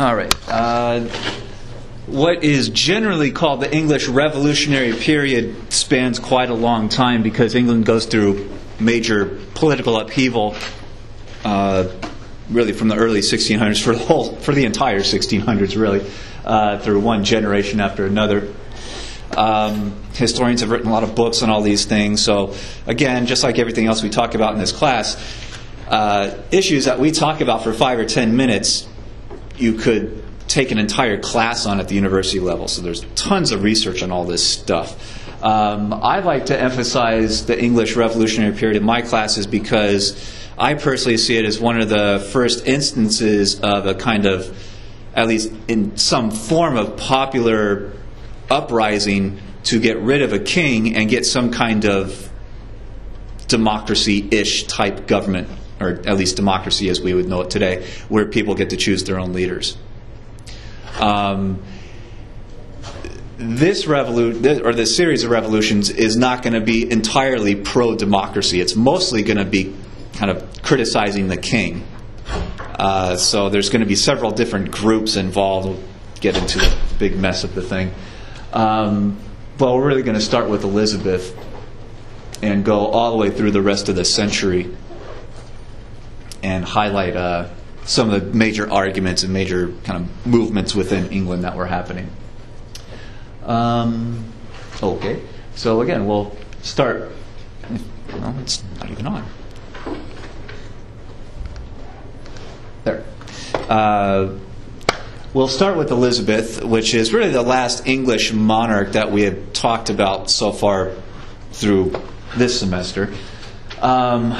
All right. Uh, what is generally called the English Revolutionary period spans quite a long time because England goes through major political upheaval, uh, really from the early 1600s for the whole, for the entire 1600s, really, uh, through one generation after another. Um, historians have written a lot of books on all these things. So, again, just like everything else we talk about in this class, uh, issues that we talk about for five or ten minutes, you could take an entire class on at the university level. So, there's tons of research on all this stuff. Um, I like to emphasize the English Revolutionary period in my classes because I personally see it as one of the first instances of a kind of, at least in some form of popular uprising to get rid of a king and get some kind of democracy ish type government, or at least democracy as we would know it today, where people get to choose their own leaders. Um, this revolution, or this series of revolutions, is not going to be entirely pro democracy. It's mostly going to be kind of criticizing the king. Uh, so there's going to be several different groups involved. We'll get into the big mess of the thing. Um, but we're really going to start with Elizabeth and go all the way through the rest of the century and highlight uh, some of the major arguments and major kind of movements within England that were happening. Um, okay, so again, we'll start. Well, it's not even on. There. Uh, we'll start with Elizabeth, which is really the last English monarch that we have talked about so far through this semester. Um,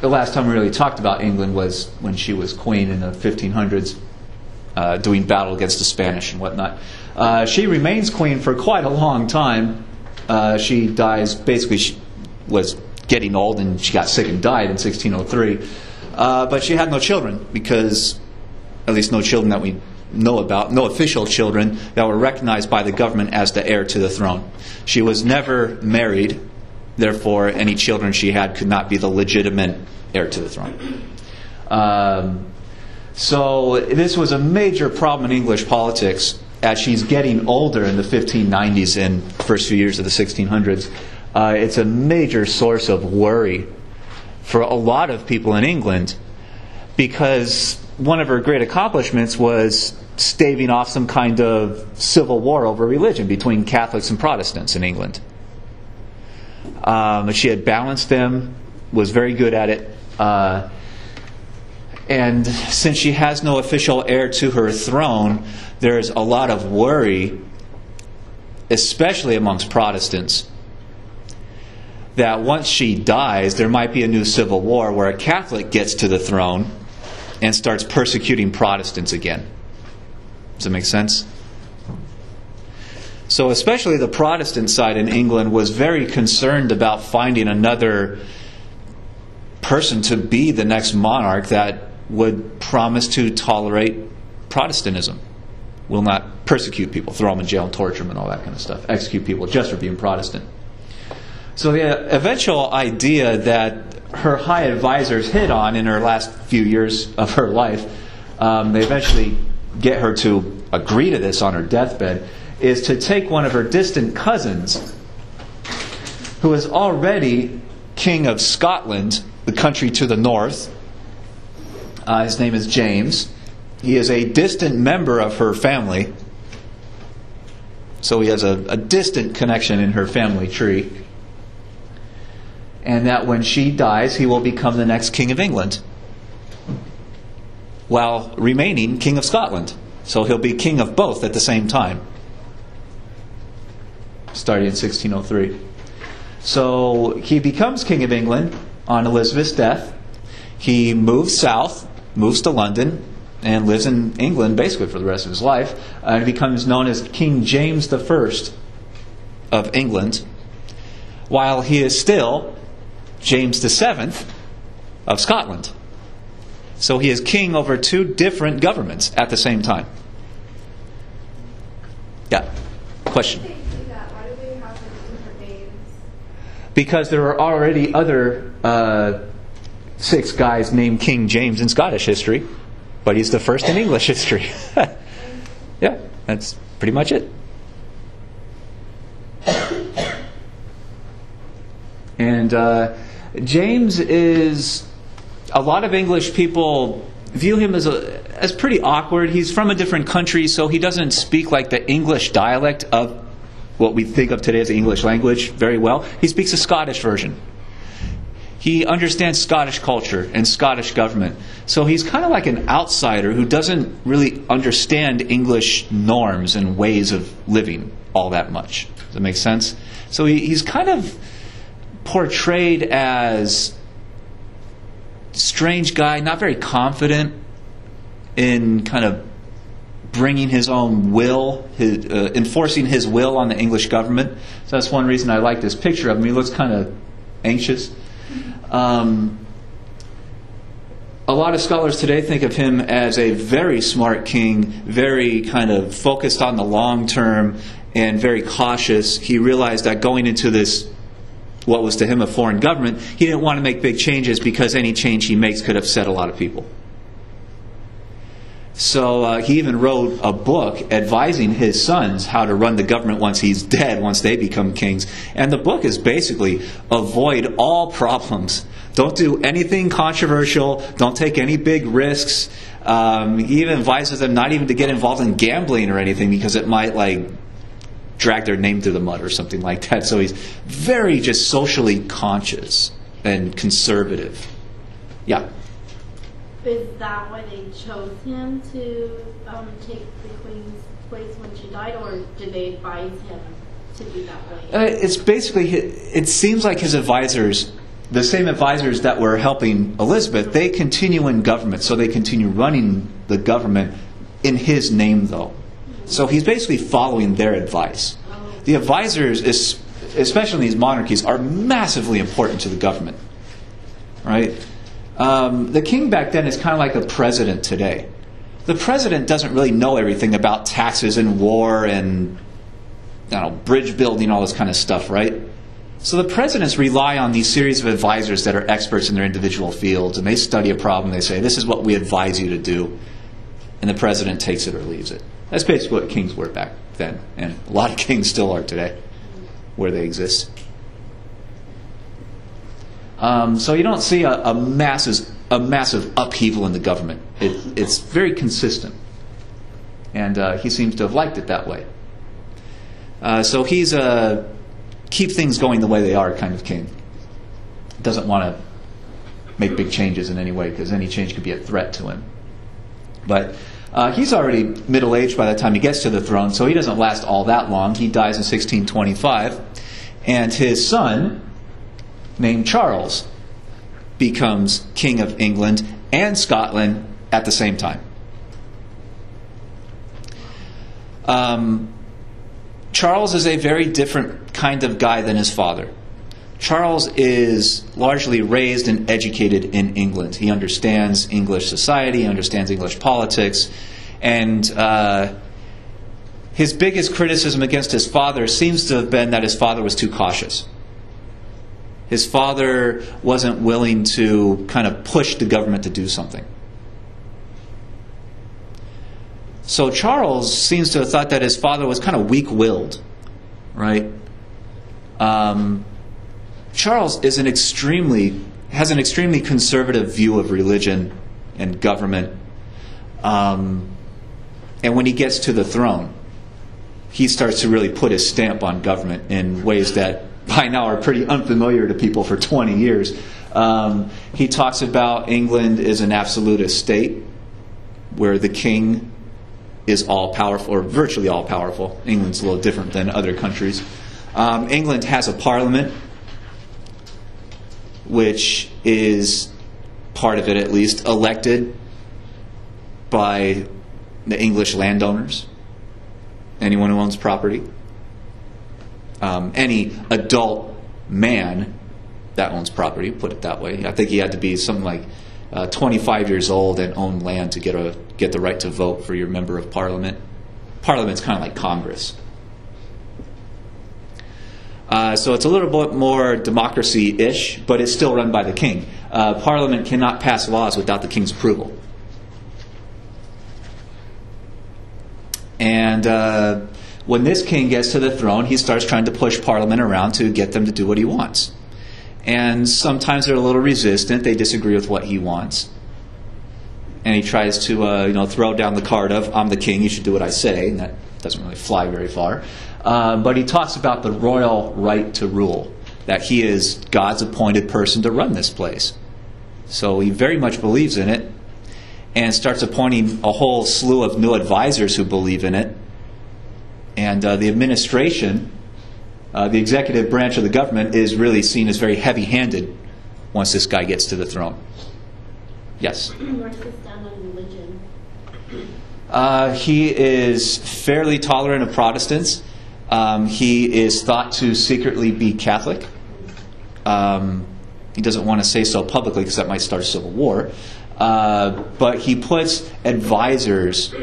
the last time we really talked about England was when she was queen in the 1500s, uh, doing battle against the Spanish and whatnot. Uh, she remains queen for quite a long time. Uh, she dies, basically, she was getting old and she got sick and died in 1603. Uh, but she had no children because, at least no children that we know about, no official children that were recognized by the government as the heir to the throne. She was never married, therefore, any children she had could not be the legitimate heir to the throne. Um, so, this was a major problem in English politics as she's getting older in the 1590s and first few years of the 1600s. Uh, it's a major source of worry for a lot of people in England because one of her great accomplishments was staving off some kind of civil war over religion between Catholics and Protestants in England. Um, she had balanced them, was very good at it. Uh, and since she has no official heir to her throne, there's a lot of worry, especially amongst Protestants, that once she dies, there might be a new civil war where a Catholic gets to the throne and starts persecuting Protestants again. Does that make sense? So, especially the Protestant side in England was very concerned about finding another person to be the next monarch that would promise to tolerate Protestantism, will not persecute people, throw them in jail and torture them and all that kind of stuff, execute people just for being Protestant. So, the eventual idea that her high advisors hit on in her last few years of her life, um, they eventually get her to agree to this on her deathbed, is to take one of her distant cousins, who is already king of Scotland, the country to the north. Uh, his name is James. He is a distant member of her family. So he has a, a distant connection in her family tree and that when she dies, he will become the next King of England while remaining King of Scotland. So he'll be king of both at the same time, starting in 1603. So he becomes King of England on Elizabeth's death. He moves south, moves to London, and lives in England basically for the rest of his life, uh, and becomes known as King James I of England, while he is still James VII of Scotland. So he is king over two different governments at the same time. Yeah. Question. Because there are already other uh, six guys named King James in Scottish history but he's the first in English history. yeah, that's pretty much it. And uh, James is, a lot of English people view him as, a, as pretty awkward. He's from a different country, so he doesn't speak like the English dialect of what we think of today as the English language very well. He speaks a Scottish version. He understands Scottish culture and Scottish government. So he's kind of like an outsider who doesn't really understand English norms and ways of living all that much. Does that make sense? So he, he's kind of portrayed as strange guy, not very confident in kind of bringing his own will, his, uh, enforcing his will on the English government. So that's one reason I like this picture of him. He looks kind of anxious. Um, a lot of scholars today think of him as a very smart king, very kind of focused on the long term and very cautious. He realized that going into this what was to him a foreign government, he didn't want to make big changes because any change he makes could upset a lot of people. So uh, he even wrote a book advising his sons how to run the government once he's dead, once they become kings. And the book is basically avoid all problems. Don't do anything controversial. Don't take any big risks. Um, he even advises them not even to get involved in gambling or anything because it might like drag their name through the mud or something like that. So he's very just socially conscious and conservative. Yeah. Is that why they chose him to um, take the queen's place when she died, or did they advise him to be that way? Uh, it's basically, it seems like his advisors, the same advisors that were helping Elizabeth, they continue in government, so they continue running the government in his name, though. So he's basically following their advice. The advisors, especially in these monarchies, are massively important to the government. Right? Um, the king back then is kind of like the president today. The president doesn't really know everything about taxes and war and know, bridge building, all this kind of stuff, right? So the presidents rely on these series of advisors that are experts in their individual fields, and they study a problem. They say, "This is what we advise you to do," and the president takes it or leaves it. That's basically what kings were back then, and a lot of kings still are today, where they exist. Um, so you don't see a, a, massive, a massive upheaval in the government. It, it's very consistent, and uh, he seems to have liked it that way. Uh, so he's a keep things going the way they are kind of king. Doesn't want to make big changes in any way because any change could be a threat to him. But uh, he's already middle aged by the time he gets to the throne, so he doesn't last all that long. He dies in 1625, and his son, named Charles, becomes King of England and Scotland at the same time. Um, Charles is a very different kind of guy than his father. Charles is largely raised and educated in England. He understands English society, he understands English politics, and uh, his biggest criticism against his father seems to have been that his father was too cautious. His father wasn't willing to kind of push the government to do something. So Charles seems to have thought that his father was kind of weak willed, right? Um, Charles is an extremely has an extremely conservative view of religion and government. Um, and when he gets to the throne, he starts to really put his stamp on government in ways that by now are pretty unfamiliar to people for 20 years. Um, he talks about England is an absolutist state where the king is all powerful, or virtually all powerful. England's a little different than other countries. Um, England has a parliament which is part of it at least elected by the English landowners, anyone who owns property, um, any adult man that owns property, put it that way. I think he had to be something like uh, 25 years old and own land to get a get the right to vote for your member of parliament. Parliament's kind of like Congress. Uh, so it's a little bit more democracy ish, but it's still run by the king. Uh, Parliament cannot pass laws without the king's approval. And uh, when this king gets to the throne, he starts trying to push Parliament around to get them to do what he wants. And sometimes they're a little resistant; they disagree with what he wants. And he tries to, uh, you know, throw down the card of "I'm the king; you should do what I say," and that doesn't really fly very far. Uh, but he talks about the royal right to rule, that he is God's appointed person to run this place. So he very much believes in it and starts appointing a whole slew of new advisors who believe in it. And uh, the administration, uh, the executive branch of the government, is really seen as very heavy handed once this guy gets to the throne. Yes? Where's this stand on religion? Uh, he is fairly tolerant of Protestants. Um, he is thought to secretly be Catholic. Um, he doesn't want to say so publicly because that might start a civil war. Uh, but he puts advisors,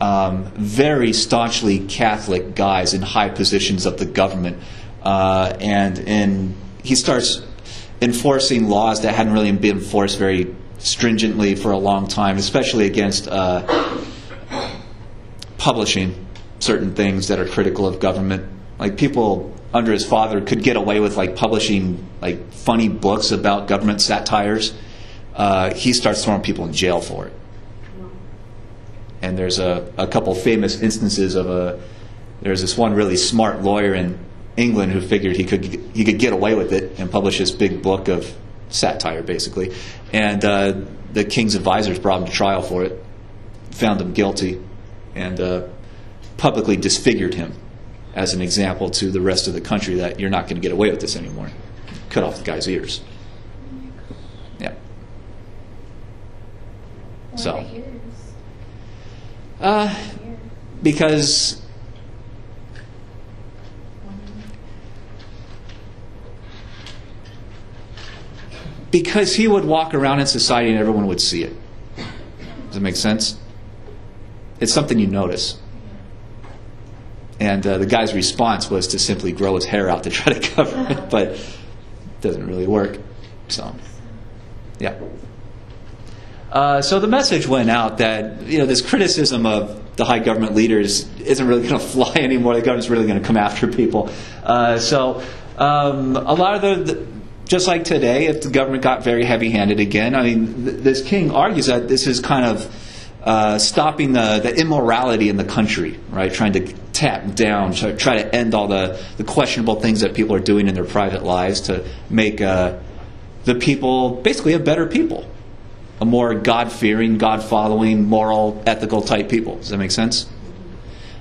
um, very staunchly Catholic guys, in high positions of the government. Uh, and in, he starts enforcing laws that hadn't really been enforced very stringently for a long time, especially against uh, publishing certain things that are critical of government. Like people under his father could get away with like publishing like funny books about government satires. Uh, he starts throwing people in jail for it. And there's a, a couple famous instances of a there's this one really smart lawyer in England who figured he could he could get away with it and publish this big book of satire, basically. And uh, the king's advisors brought him to trial for it, found him guilty, and uh, publicly disfigured him as an example to the rest of the country that you're not going to get away with this anymore. Cut off the guy's ears. Yeah. So. Uh, because because he would walk around in society and everyone would see it. Does it make sense? It's something you notice. And uh, the guy's response was to simply grow his hair out to try to cover it, but it doesn't really work. So, yeah. Uh, so the message went out that you know this criticism of the high government leaders isn't really going to fly anymore. The government's really going to come after people. Uh, so um, a lot of the, the just like today, if the government got very heavy-handed again, I mean, th- this king argues that this is kind of uh, stopping the, the immorality in the country, right? Trying to tap down, try, try to end all the, the questionable things that people are doing in their private lives to make uh, the people basically a better people, a more God-fearing, God-following, moral, ethical type people. Does that make sense?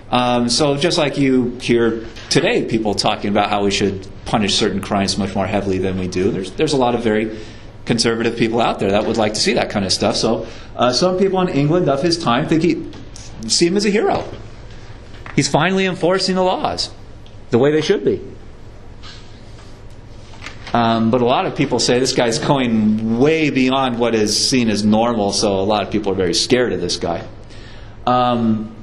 Um, so just like you hear today, people talking about how we should punish certain crimes much more heavily than we do. There's there's a lot of very conservative people out there that would like to see that kind of stuff. So uh, some people in England of his time think he see him as a hero. He's finally enforcing the laws the way they should be. Um, but a lot of people say this guy's going way beyond what is seen as normal, so a lot of people are very scared of this guy. Um,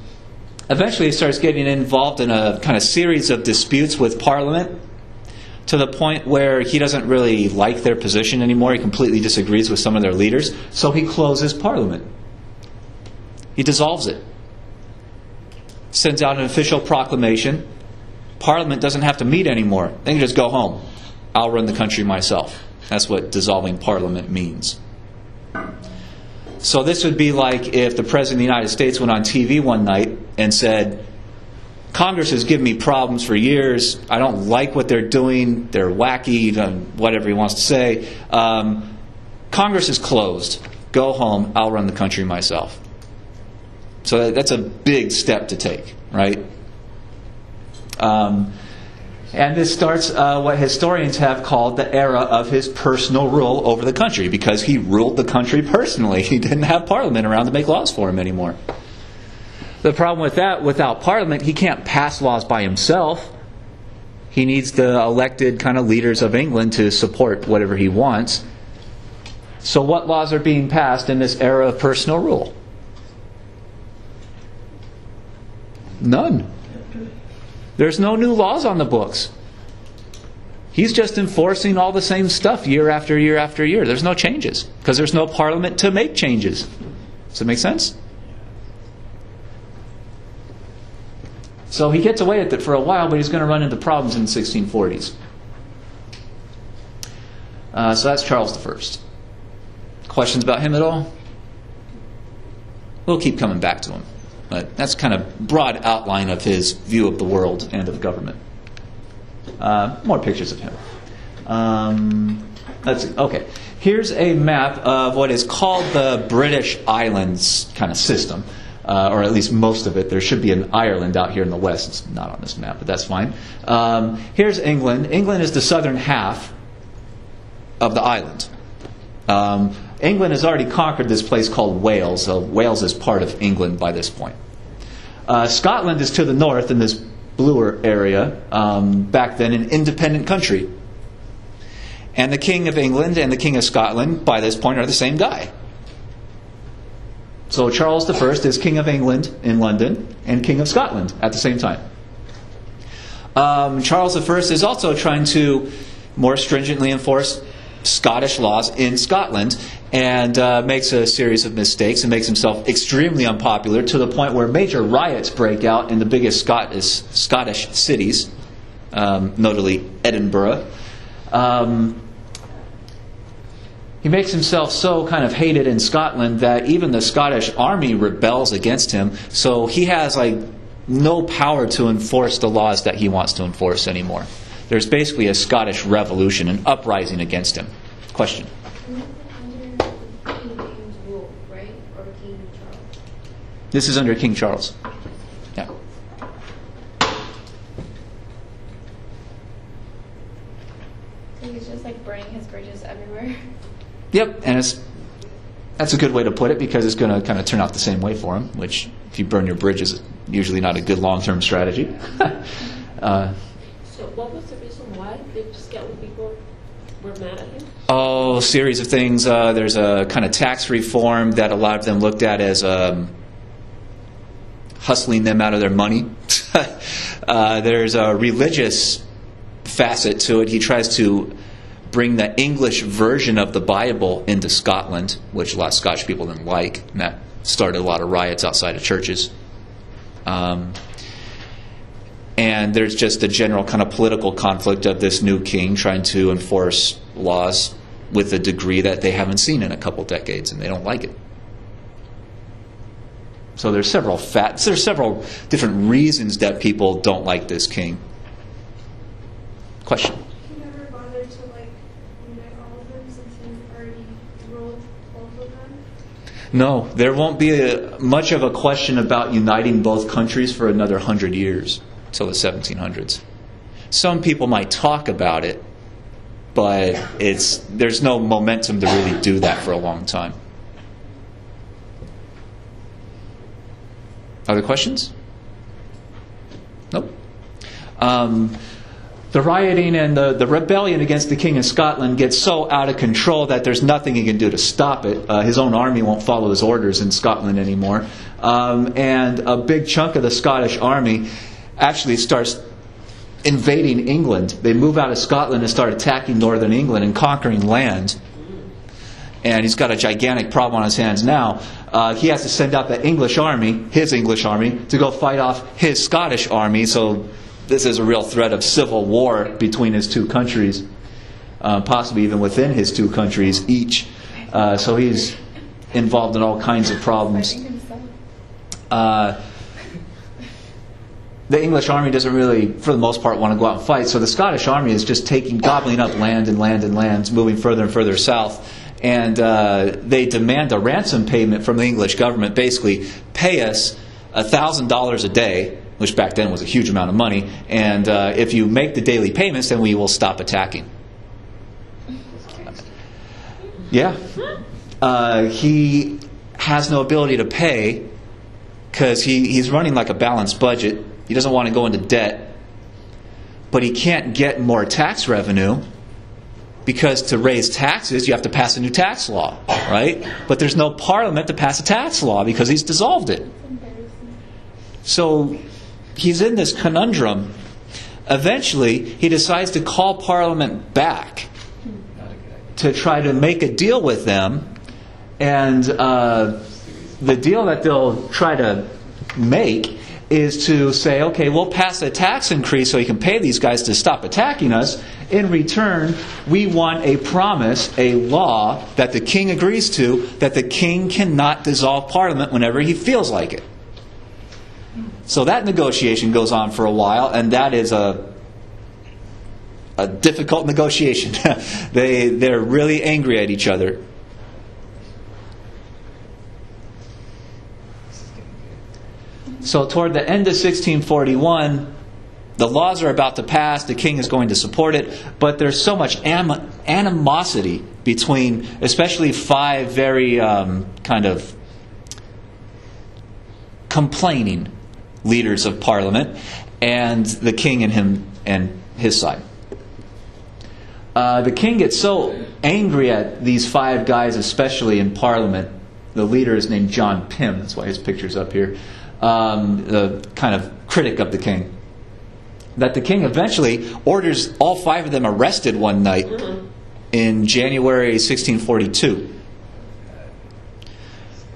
eventually, he starts getting involved in a kind of series of disputes with Parliament to the point where he doesn't really like their position anymore. He completely disagrees with some of their leaders, so he closes Parliament. He dissolves it, sends out an official proclamation. Parliament doesn't have to meet anymore, they can just go home. I'll run the country myself. That's what dissolving Parliament means. So, this would be like if the President of the United States went on TV one night and said, Congress has given me problems for years. I don't like what they're doing. They're wacky, whatever he wants to say. Um, Congress is closed. Go home. I'll run the country myself. So that's a big step to take, right? Um, and this starts uh, what historians have called the era of his personal rule over the country because he ruled the country personally. He didn't have Parliament around to make laws for him anymore. The problem with that, without Parliament, he can't pass laws by himself. He needs the elected kind of leaders of England to support whatever he wants. So, what laws are being passed in this era of personal rule? None. There's no new laws on the books. He's just enforcing all the same stuff year after year after year. There's no changes because there's no parliament to make changes. Does that make sense? So he gets away with it for a while, but he's going to run into problems in the 1640s. Uh, so that's Charles I. Questions about him at all? We'll keep coming back to him. But that's kind of broad outline of his view of the world and of government. Uh, more pictures of him. Um, let's see. Okay. Here's a map of what is called the British Islands kind of system, uh, or at least most of it. There should be an Ireland out here in the west. It's not on this map, but that's fine. Um, here's England. England is the southern half of the island. Um, England has already conquered this place called Wales, so Wales is part of England by this point. Uh, Scotland is to the north in this bluer area, um, back then an independent country. And the King of England and the King of Scotland, by this point, are the same guy. So Charles I is King of England in London and King of Scotland at the same time. Um, Charles I is also trying to more stringently enforce Scottish laws in Scotland and uh, makes a series of mistakes and makes himself extremely unpopular to the point where major riots break out in the biggest Scottish, Scottish cities, um, notably Edinburgh. Um, he makes himself so kind of hated in Scotland that even the Scottish army rebels against him. So he has like no power to enforce the laws that he wants to enforce anymore. There's basically a Scottish revolution, an uprising against him. Question. This is under King Charles. Yeah. So he's just like burning his bridges everywhere. Yep, and it's that's a good way to put it because it's going to kind of turn out the same way for him. Which, if you burn your bridges, is usually not a good long-term strategy. uh, so, what was the reason why the Scotland people were mad Oh, series of things. Uh, there's a kind of tax reform that a lot of them looked at as um, hustling them out of their money. uh, there's a religious facet to it. He tries to bring the English version of the Bible into Scotland, which a lot of Scottish people didn't like, and that started a lot of riots outside of churches. Um, and there's just a general kind of political conflict of this new king trying to enforce laws with a degree that they haven't seen in a couple decades, and they don't like it. So there's several facts. There's several different reasons that people don't like this king. Question. No, there won't be a, much of a question about uniting both countries for another hundred years, till the 1700s. Some people might talk about it, but it's there's no momentum to really do that for a long time. Other questions? Nope. Um, the rioting and the, the rebellion against the King of Scotland gets so out of control that there's nothing he can do to stop it. Uh, his own army won't follow his orders in Scotland anymore. Um, and a big chunk of the Scottish army actually starts invading England. They move out of Scotland and start attacking northern England and conquering land. And he's got a gigantic problem on his hands now. Uh, he has to send out the English army, his English army, to go fight off his Scottish army. So this is a real threat of civil war between his two countries, uh, possibly even within his two countries each. Uh, so he's involved in all kinds of problems. Uh, the English army doesn't really, for the most part, want to go out and fight. So the Scottish army is just taking, gobbling up land and land and lands, moving further and further south. And uh, they demand a ransom payment from the English government. Basically, pay us $1,000 a day which back then was a huge amount of money. And uh, if you make the daily payments, then we will stop attacking. Yeah. Uh, he has no ability to pay because he, he's running like a balanced budget. He doesn't want to go into debt. But he can't get more tax revenue because to raise taxes, you have to pass a new tax law, right? But there's no parliament to pass a tax law because he's dissolved it. So he's in this conundrum. Eventually, he decides to call Parliament back to try to make a deal with them. And uh, the deal that they'll try to make is to say, okay, we'll pass a tax increase so you can pay these guys to stop attacking us. In return, we want a promise, a law that the king agrees to, that the king cannot dissolve parliament whenever he feels like it. So that negotiation goes on for a while, and that is a a difficult negotiation. they they're really angry at each other. So toward the end of 1641, the laws are about to pass. The king is going to support it, but there's so much animosity between, especially five very um, kind of complaining leaders of parliament, and the king and him and his side. Uh, the king gets so angry at these five guys, especially in Parliament. The leader is named John Pym. That's why his picture's up here. Um, the kind of critic of the king. That the king eventually orders all five of them arrested one night in January 1642.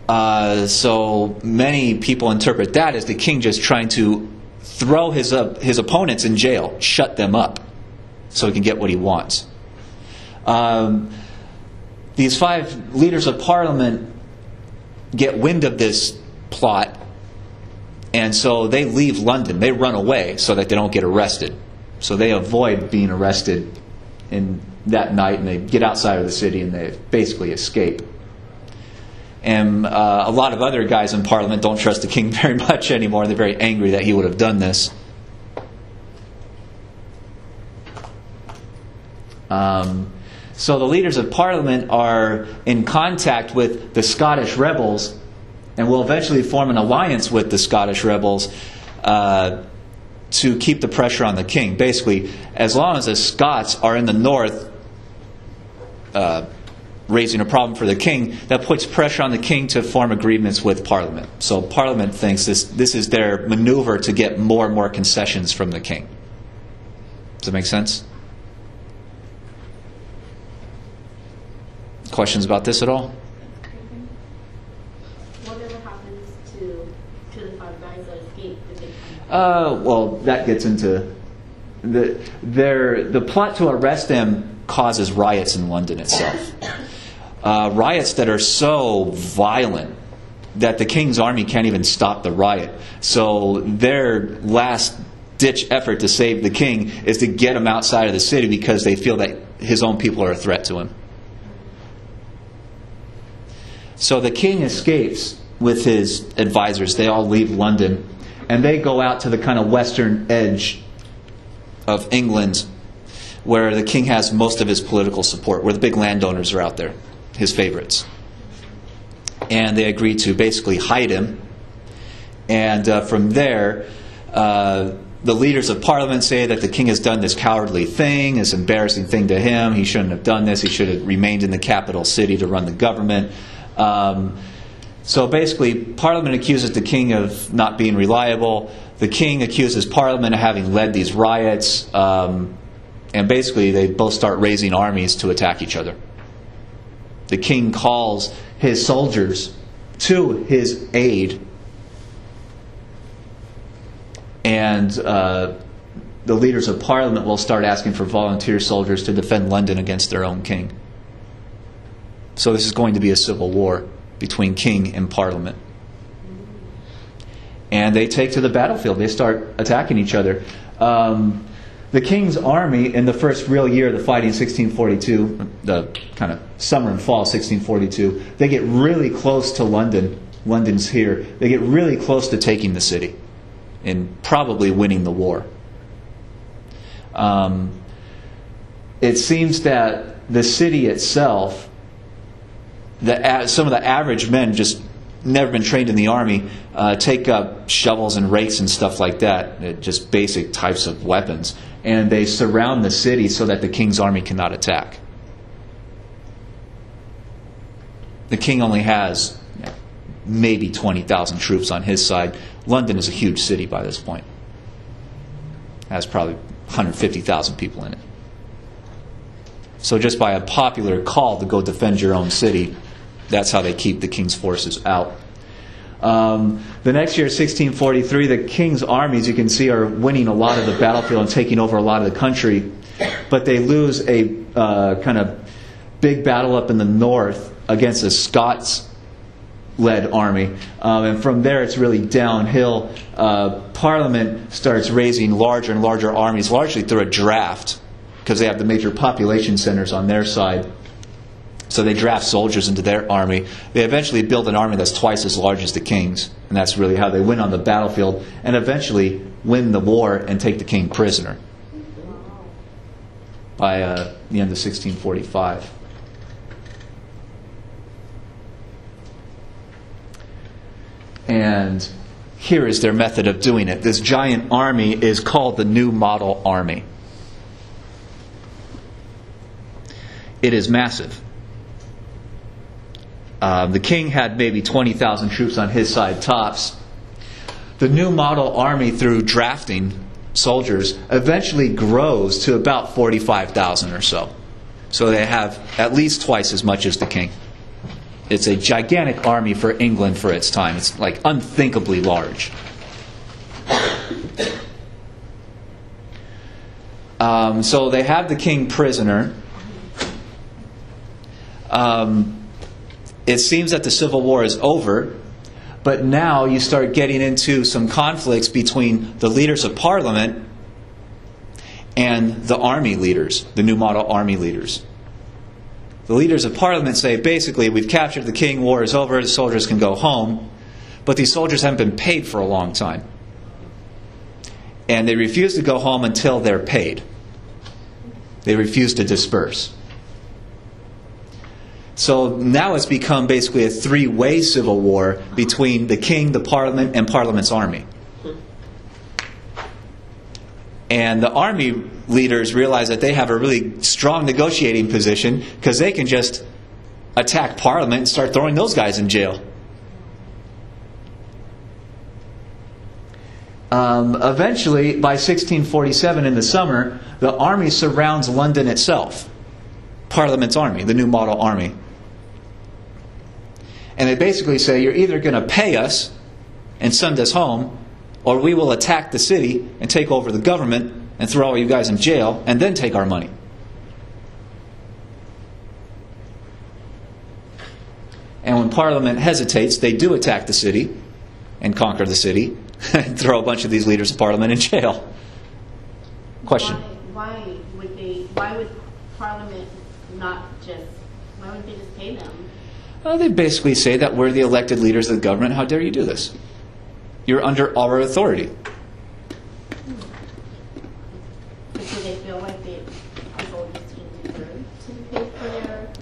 Uh, so many people interpret that as the king just trying to throw his uh, his opponents in jail, shut them up so he can get what he wants. Um, these five leaders of parliament get wind of this plot, and so they leave London. They run away so that they don't get arrested. So they avoid being arrested in that night, and they get outside of the city and they basically escape. And uh, a lot of other guys in Parliament don't trust the king very much anymore. They're very angry that he would have done this. Um, so the leaders of Parliament are in contact with the Scottish rebels and will eventually form an alliance with the Scottish rebels uh, to keep the pressure on the king. Basically, as long as the Scots are in the north uh, raising a problem for the king, that puts pressure on the king to form agreements with Parliament. So Parliament thinks this, this is their maneuver to get more and more concessions from the king. Does that make sense? Questions about this at all? Whatever happens to to the five guys that escaped, did they come back? Uh, well, that gets into the their the plot to arrest them causes riots in London itself. Uh, riots that are so violent that the king's army can't even stop the riot. So their last ditch effort to save the king is to get him outside of the city because they feel that his own people are a threat to him. So the king escapes with his advisors. They all leave London and they go out to the kind of western edge of England where the king has most of his political support, where the big landowners are out there, his favorites. And they agree to basically hide him. And uh, from there, uh, the leaders of parliament say that the king has done this cowardly thing, this embarrassing thing to him. He shouldn't have done this. He should have remained in the capital city to run the government. Um, so basically, Parliament accuses the king of not being reliable. The king accuses Parliament of having led these riots. Um, and basically, they both start raising armies to attack each other. The king calls his soldiers to his aid. And uh, the leaders of Parliament will start asking for volunteer soldiers to defend London against their own king. So this is going to be a civil war between king and parliament. And they take to the battlefield. They start attacking each other. Um, the king's army, in the first real year of the fighting, 1642, the kind of summer and fall 1642, they get really close to London. London's here. They get really close to taking the city and probably winning the war. Um, it seems that the city itself the, some of the average men just never been trained in the army uh, take up shovels and rakes and stuff like that, uh, just basic types of weapons, and they surround the city so that the king's army cannot attack. The king only has maybe 20,000 troops on his side. London is a huge city by this point. It has probably 150,000 people in it. So just by a popular call to go defend your own city, that's how they keep the king's forces out. Um, the next year, 1643, the king's armies, you can see, are winning a lot of the battlefield and taking over a lot of the country. But they lose a uh, kind of big battle up in the north against a Scots led army. Um, and from there, it's really downhill. Uh, Parliament starts raising larger and larger armies, largely through a draft, because they have the major population centers on their side. So they draft soldiers into their army. They eventually build an army that's twice as large as the king's, and that's really how they win on the battlefield and eventually win the war and take the king prisoner by uh, the end of 1645. And here is their method of doing it. This giant army is called the New Model Army. It is massive. Uh, the king had maybe 20,000 troops on his side, tops. The New Model Army, through drafting soldiers, eventually grows to about 45,000 or so. So they have at least twice as much as the king. It's a gigantic army for England for its time. It's like unthinkably large. Um, so they have the king prisoner. Um, it seems that the Civil War is over, but now you start getting into some conflicts between the leaders of Parliament and the army leaders, the New Model Army leaders. The leaders of Parliament say basically, we've captured the king, war is over, the soldiers can go home, but these soldiers haven't been paid for a long time. And they refuse to go home until they're paid. They refuse to disperse. So now it's become basically a three way civil war between the king, the parliament, and parliament's army. And the army leaders realize that they have a really strong negotiating position because they can just attack parliament and start throwing those guys in jail. Um, eventually, by 1647 in the summer, the army surrounds London itself. Parliament's army, the new model army. And they basically say, You're either going to pay us and send us home, or we will attack the city and take over the government and throw all you guys in jail and then take our money. And when Parliament hesitates, they do attack the city and conquer the city and throw a bunch of these leaders of Parliament in jail. Question. Why, why would they? Why would Parliament not just? Why wouldn't they just pay them? Well, they basically say that we're the elected leaders of the government. How dare you do this? You're under our authority. Because they feel like they deserve to be paid for their.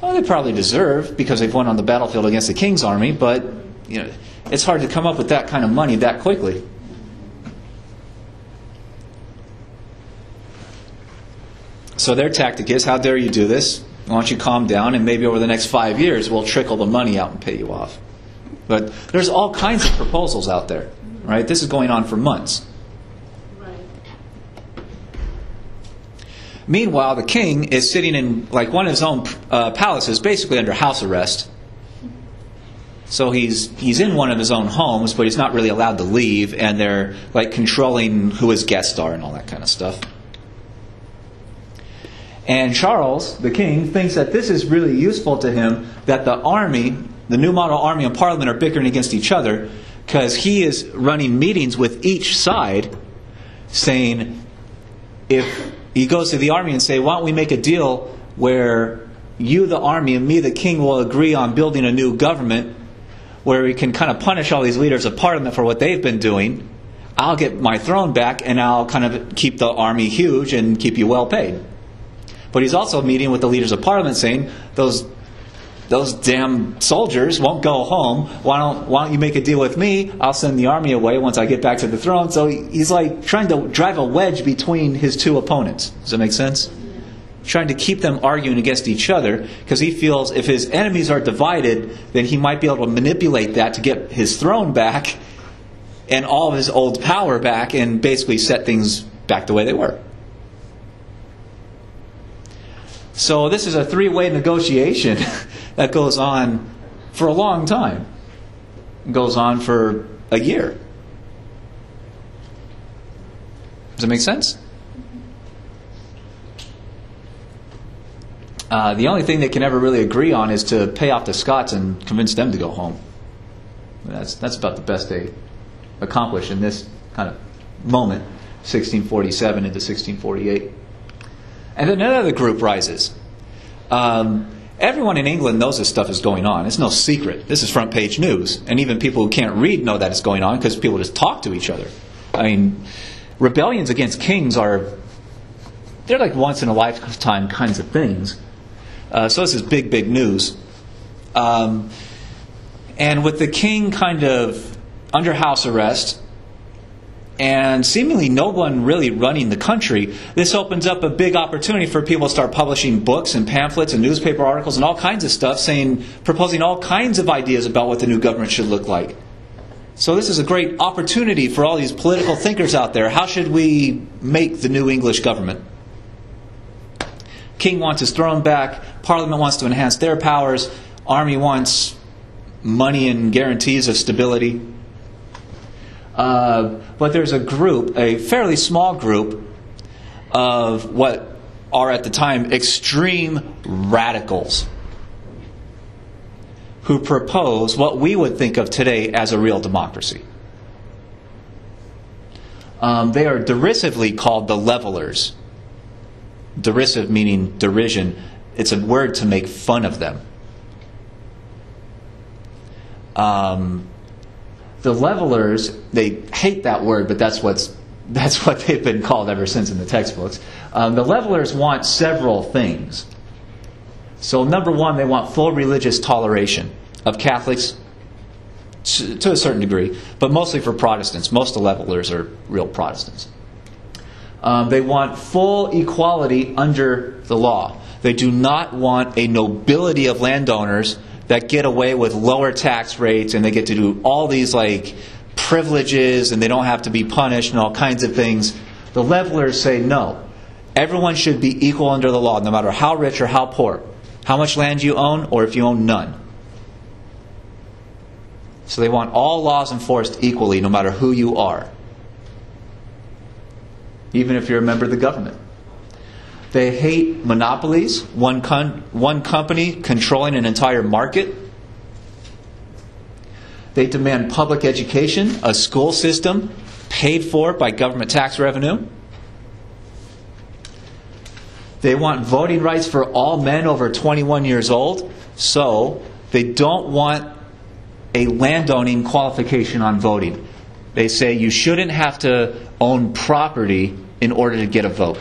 Well, they probably deserve because they've won on the battlefield against the king's army, but you know, it's hard to come up with that kind of money that quickly. So their tactic is, how dare you do this? Why don't you calm down and maybe over the next five years we'll trickle the money out and pay you off. But there's all kinds of proposals out there, right? This is going on for months. Right. Meanwhile, the king is sitting in like one of his own uh, palaces, basically under house arrest. So he's he's in one of his own homes, but he's not really allowed to leave, and they're like controlling who his guests are and all that kind of stuff. And Charles, the king, thinks that this is really useful to him that the army, the new model army and parliament are bickering against each other because he is running meetings with each side saying if he goes to the army and say, why don't we make a deal where you, the army, and me, the king, will agree on building a new government where we can kind of punish all these leaders of parliament for what they've been doing. I'll get my throne back and I'll kind of keep the army huge and keep you well paid. But he's also meeting with the leaders of parliament saying, those, those damn soldiers won't go home. Why don't, why don't you make a deal with me? I'll send the army away once I get back to the throne. So he's like trying to drive a wedge between his two opponents. Does that make sense? Trying to keep them arguing against each other because he feels if his enemies are divided, then he might be able to manipulate that to get his throne back and all of his old power back and basically set things back the way they were. So this is a three-way negotiation that goes on for a long time. goes on for a year. Does that make sense? Uh, the only thing they can ever really agree on is to pay off the Scots and convince them to go home. That's, that's about the best they accomplish in this kind of moment, 1647 into 1648. And then another group rises. Um, everyone in England knows this stuff is going on. It's no secret. This is front page news. And even people who can't read know that it's going on because people just talk to each other. I mean, rebellions against kings are, they're like once in a lifetime kinds of things. Uh, so this is big, big news. Um, and with the king kind of under house arrest, and seemingly no one really running the country, this opens up a big opportunity for people to start publishing books and pamphlets and newspaper articles and all kinds of stuff, saying, proposing all kinds of ideas about what the new government should look like. So this is a great opportunity for all these political thinkers out there. How should we make the new English government? King wants his throne back. Parliament wants to enhance their powers. Army wants money and guarantees of stability. Uh, but there's a group, a fairly small group, of what are at the time extreme radicals who propose what we would think of today as a real democracy. Um, they are derisively called the levelers. Derisive meaning derision. It's a word to make fun of them. Um, the levelers, they hate that word, but that's what's that's what they've been called ever since in the textbooks. Um, the levelers want several things. So, number one, they want full religious toleration of Catholics to a certain degree, but mostly for Protestants. Most of the levelers are real Protestants. Um, they want full equality under the law. They do not want a nobility of landowners that get away with lower tax rates and they get to do all these like privileges and they don't have to be punished and all kinds of things. The levelers say no. Everyone should be equal under the law, no matter how rich or how poor, how much land you own, or if you own none. So they want all laws enforced equally, no matter who you are, even if you're a member of the government. They hate monopolies, one, con- one company controlling an entire market. They demand public education, a school system paid for by government tax revenue. They want voting rights for all men over 21 years old, so they don't want a landowning qualification on voting. They say you shouldn't have to own property in order to get a vote.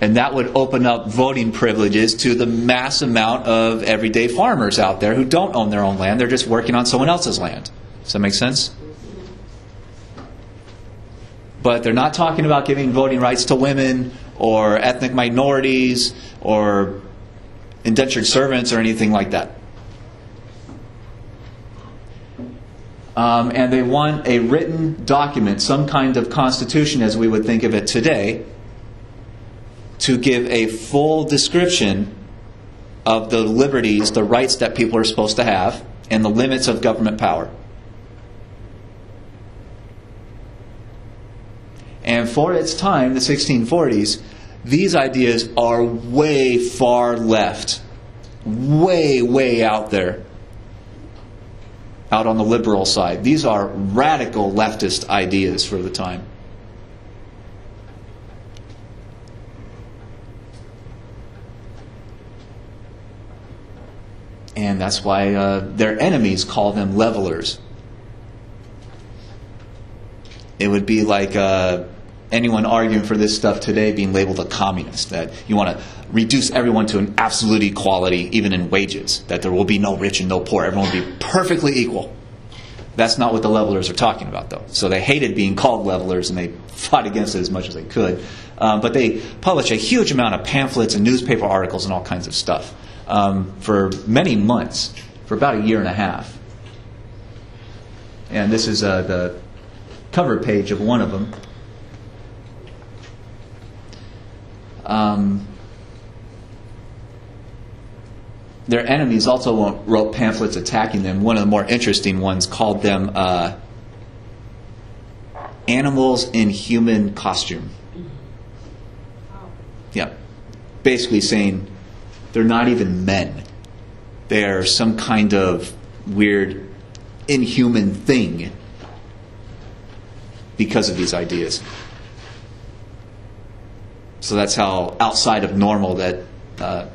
And that would open up voting privileges to the mass amount of everyday farmers out there who don't own their own land. They're just working on someone else's land. Does that make sense? But they're not talking about giving voting rights to women or ethnic minorities or indentured servants or anything like that. Um, and they want a written document, some kind of constitution as we would think of it today, to give a full description of the liberties, the rights that people are supposed to have, and the limits of government power. And for its time, the 1640s, these ideas are way far left, way, way out there, out on the liberal side. These are radical leftist ideas for the time. And that's why uh, their enemies call them levelers. It would be like uh, anyone arguing for this stuff today being labeled a communist, that you want to reduce everyone to an absolute equality, even in wages, that there will be no rich and no poor, everyone will be perfectly equal. That's not what the levelers are talking about, though. So they hated being called levelers and they fought against it as much as they could. Um, but they publish a huge amount of pamphlets and newspaper articles and all kinds of stuff um, for many months, for about a year and a half. And this is uh, the cover page of one of them. Um, their enemies also wrote- wrote pamphlets attacking them. One of the more interesting ones called them uh, animals in human costume. Yeah. Basically saying they're not even men. They're some kind of weird, inhuman thing because of these ideas. So that's how outside of normal that uh,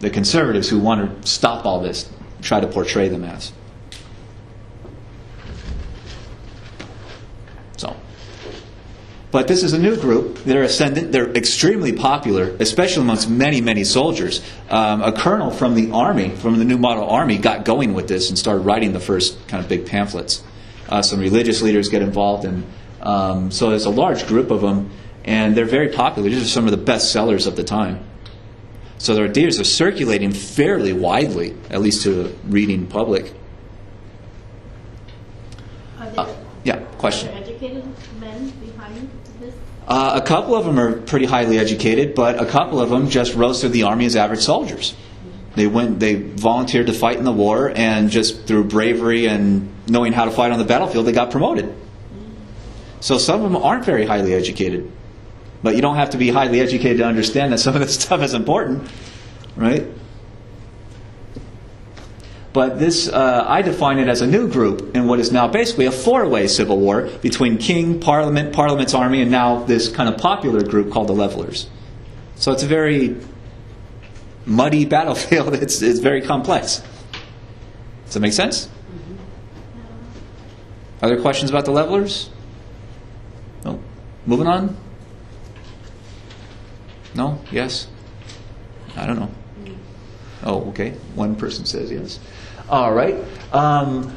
the conservatives who want to stop all this try to portray them as. So, but this is a new group. They're ascendant. They're extremely popular, especially amongst many, many soldiers. Um, a colonel from the army, from the New Model Army, got going with this and started writing the first kind of big pamphlets. Uh, some religious leaders get involved, and um, so there's a large group of them, and they're very popular. These are some of the best sellers of the time. So their ideas are circulating fairly widely, at least to the reading public. Uh, yeah, question. Are there educated men behind this? Uh, a couple of them are pretty highly educated, but a couple of them just rose through the army as average soldiers. They went, they volunteered to fight in the war, and just through bravery and knowing how to fight on the battlefield, they got promoted. So some of them aren't very highly educated, but you don't have to be highly educated to understand that some of this stuff is important, right? But this, uh, I define it as a new group in what is now basically a four way civil war between king, parliament, parliament's army, and now this kind of popular group called the Levelers. So it's a very muddy battlefield. It's, it's very complex. Does that make sense? Other questions about the Levelers? No? Moving on? No? Yes? I don't know. Oh, okay. One person says yes. All right. Um,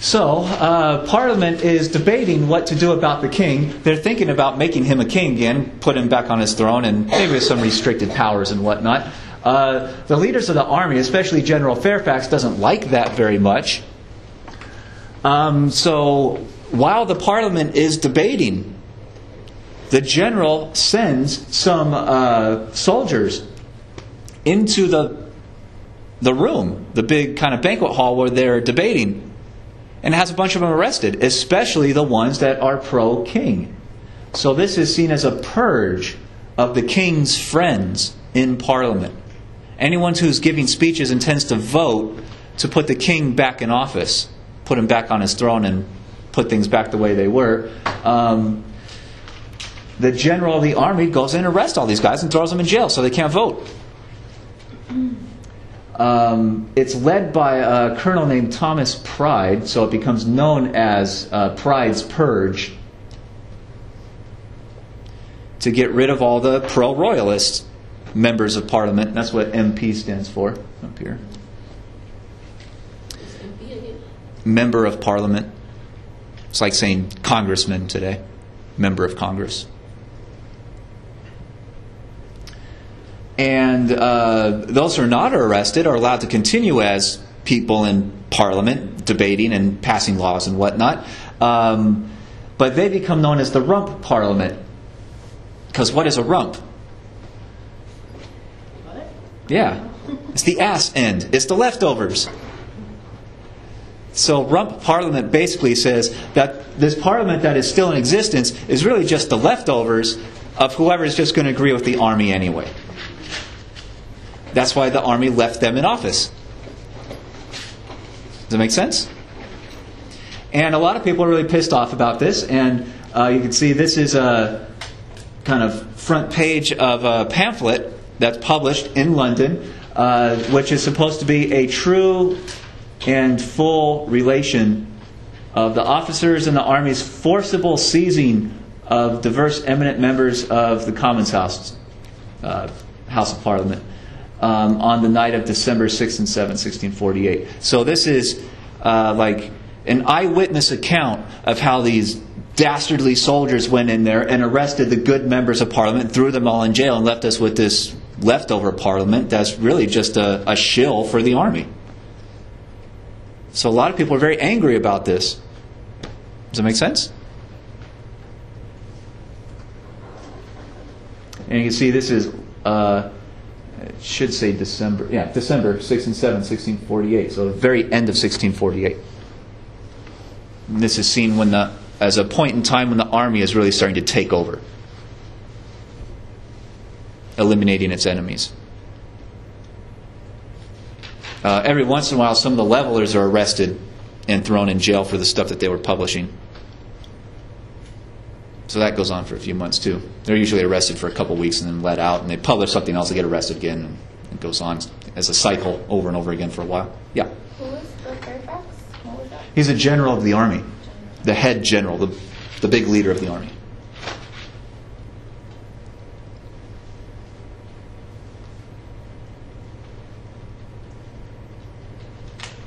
so, uh, Parliament is debating what to do about the king. They're thinking about making him a king again, put him back on his throne, and maybe with some restricted powers and whatnot. Uh, the leaders of the army, especially General Fairfax, doesn't like that very much. Um, so, while the Parliament is debating, the general sends some uh, soldiers into the the room, the big kind of banquet hall where they're debating, and has a bunch of them arrested, especially the ones that are pro king. So this is seen as a purge of the king's friends in Parliament. Anyone who's giving speeches intends to vote to put the king back in office, put him back on his throne, and put things back the way they were. Um, the general of the army goes in and arrests all these guys and throws them in jail so they can't vote. Um, it's led by a colonel named Thomas Pride, so it becomes known as uh, Pride's Purge to get rid of all the pro royalist members of parliament. That's what MP stands for up here. Member of parliament. It's like saying congressman today, member of Congress. And uh, those who are not arrested are allowed to continue as people in Parliament, debating and passing laws and whatnot. Um, but they become known as the rump parliament. Because what is a rump? What? Yeah. It's the ass end, it's the leftovers. So, rump parliament basically says that this parliament that is still in existence is really just the leftovers of whoever is just going to agree with the army anyway. That's why the army left them in office. Does that make sense? And a lot of people are really pissed off about this. And uh, you can see this is a kind of front page of a pamphlet that's published in London, uh, which is supposed to be a true and full relation of the officers in the army's forcible seizing of diverse eminent members of the Commons House, uh, House of Parliament, um, on the night of December 6 and 7, 1648. So this is uh, like an eyewitness account of how these dastardly soldiers went in there and arrested the good members of Parliament, threw them all in jail, and left us with this leftover Parliament that's really just a, a shill for the army. So a lot of people are very angry about this. Does that make sense? And you can see this is uh, It should say December. Yeah, December 6 and 7, 1648. So the very end of 1648. And this is seen when the as a point in time when the army is really starting to take over, eliminating its enemies. Uh, every once in a while, some of the levelers are arrested and thrown in jail for the stuff that they were publishing. So that goes on for a few months too. They're usually arrested for a couple weeks and then let out, and they publish something else, they get arrested again, and it goes on as a cycle over and over again for a while. Yeah. Who was the Fairfax? What was that? He's a general of the army, the head general, the, the big leader of the army.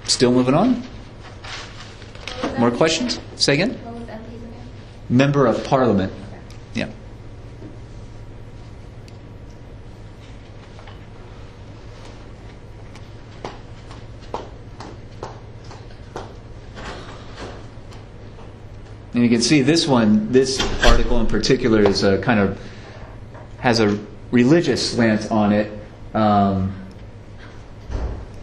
Still moving on? More questions? Say again? Member of Parliament. Yeah. And you can see this one, this article in particular, is a kind of has a religious slant on it. Um,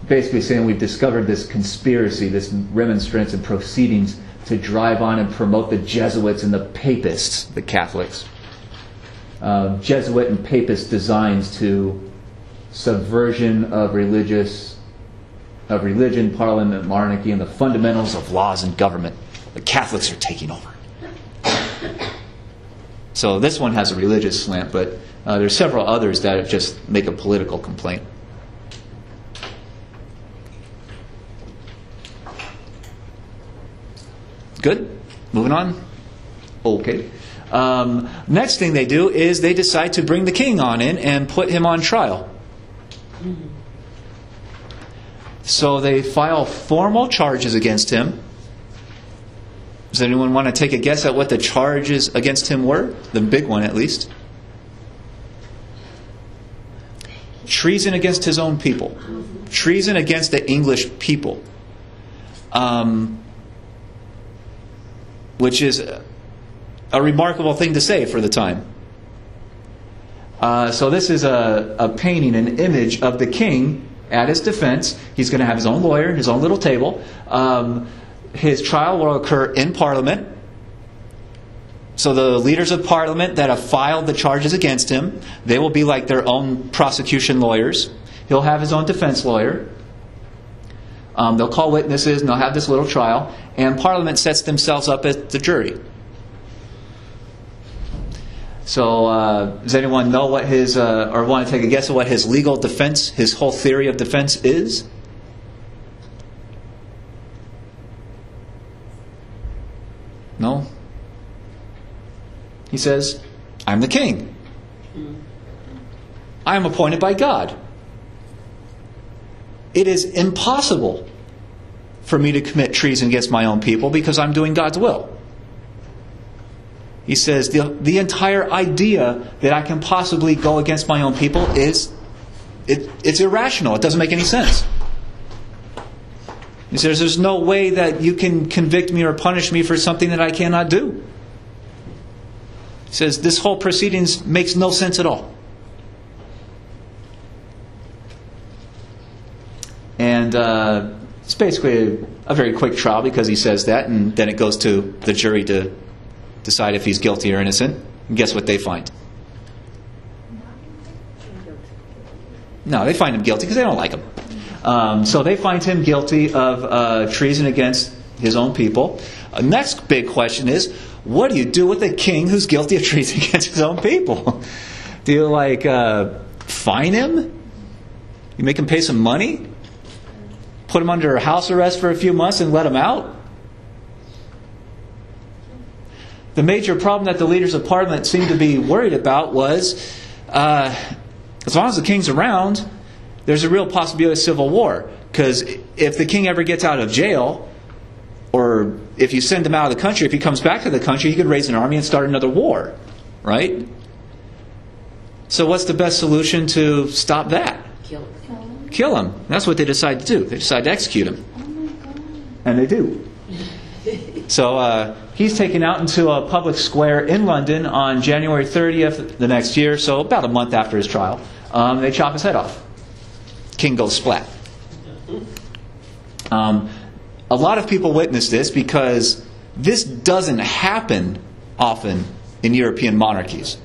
basically saying we've discovered this conspiracy, this remonstrance and proceedings to drive on and promote the Jesuits and the Papists, the Catholics. Uh, Jesuit and Papist designs to subversion of religious, of religion, parliament, monarchy, and the fundamentals of laws and government. The Catholics are taking over. So this one has a religious slant, but uh, there's several others that just make a political complaint. Good. Moving on. Okay. Um, next thing they do is they decide to bring the king on in and put him on trial. So they file formal charges against him. Does anyone want to take a guess at what the charges against him were? The big one, at least. Treason against his own people. Treason against the English people. Um, which is a remarkable thing to say for the time. Uh, so this is a, a painting, an image of the king at his defense. He's going to have his own lawyer, his own little table. Um, his trial will occur in Parliament. So the leaders of Parliament that have filed the charges against him, they will be like their own prosecution lawyers. He'll have his own defense lawyer. Um, they'll call witnesses and they'll have this little trial, and Parliament sets themselves up as the jury. So, uh, does anyone know what his, uh, or want to take a guess at what his legal defense, his whole theory of defense is? No? He says, I'm the king. I am appointed by God. It is impossible for me to commit treason against my own people because I'm doing God's will. He says the, the entire idea that I can possibly go against my own people is it, it's irrational. It doesn't make any sense. He says there's no way that you can convict me or punish me for something that I cannot do. He says this whole proceedings makes no sense at all. And uh, it's basically a, a, very quick trial because he says that, and then it goes to the jury to decide if he's guilty or innocent. And guess what they find? No, they find him guilty because they don't like him. Um, so they find him guilty of uh, treason against his own people. Uh, next big question is what do you do with a king who's guilty of treason against his own people? do you, like, uh, fine him? You make him pay some money? Put him under house arrest for a few months and let him out? The major problem that the leaders of Parliament seemed to be worried about was uh, as long as the king's around, there's a real possibility of civil war. Because if the king ever gets out of jail, or if you send him out of the country, if he comes back to the country, he could raise an army and start another war. Right? So, what's the best solution to stop that? Kill him. Kill him. That's what they decide to do. They decide to execute him. And they do. So uh, he's taken out into a public square in London on January 30th the next year, so about a month after his trial. Um, they chop his head off. King goes splat. Um, a lot of people witness this because this doesn't happen often in European monarchies.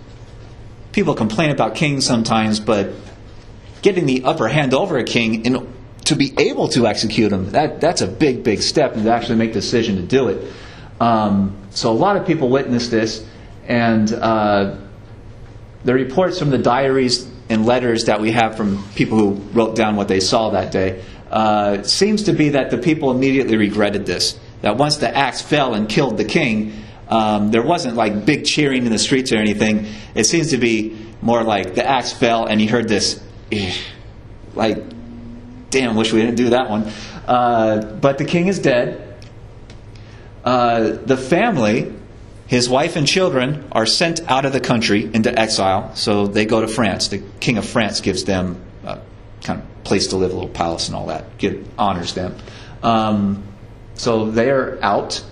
People complain about kings sometimes, but getting the upper hand over a king in, to be able to execute him, that, that's a big, big step and to actually make the decision to do it. Um, so a lot of people witnessed this, and uh, the reports from the diaries and letters that we have from people who wrote down what they saw that day uh, seems to be that the people immediately regretted this. That once the axe fell and killed the king, um, there wasn't like big cheering in the streets or anything. It seems to be more like the axe fell and he heard this, like, damn, wish we didn't do that one. Uh, but the king is dead. Uh, the family, his wife and children, are sent out of the country into exile. So they go to France. The king of France gives them a kind of place to live, a little palace and all that. Give, honors them. Um, so they are out.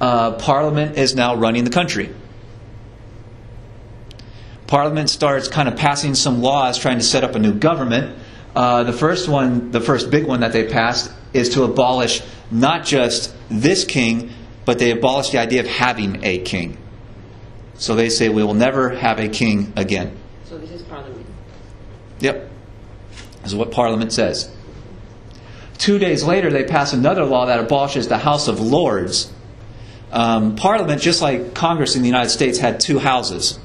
Uh, Parliament is now running the country. Parliament starts kind of passing some laws trying to set up a new government. Uh, the first one, the first big one that they passed, is to abolish not just this king, but they abolish the idea of having a king. So they say we will never have a king again. So this is parliament. Yep. This is what Parliament says. Two days later, they pass another law that abolishes the House of Lords. Um, Parliament, just like Congress in the United States, had two houses.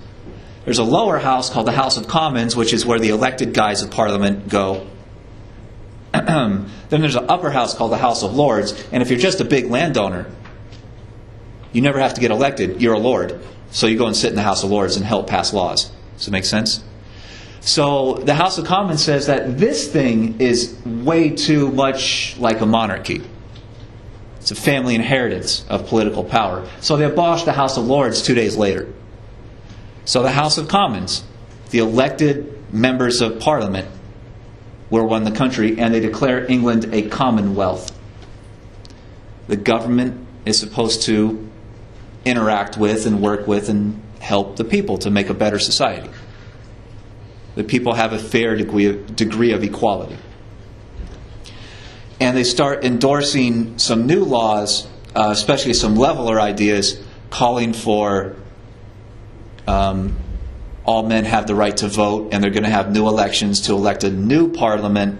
There's a lower house called the House of Commons, which is where the elected guys of Parliament go. then there's an upper house called the House of Lords, and if you're just a big landowner, you never have to get elected. You're a lord. So you go and sit in the House of Lords and help pass laws. Does it make sense? So the House of Commons says that this thing is way too much like a monarchy. It's a family inheritance of political power. So they abolished the House of Lords two days later. So the House of Commons, the elected members of Parliament, will run the country, and they declare England a commonwealth. The government is supposed to interact with and work with and help the people to make a better society. The people have a fair degree of, degree of equality. And they start endorsing some new laws, uh, especially some leveler ideas, calling for um, all men have the right to vote, and they're going to have new elections to elect a new parliament.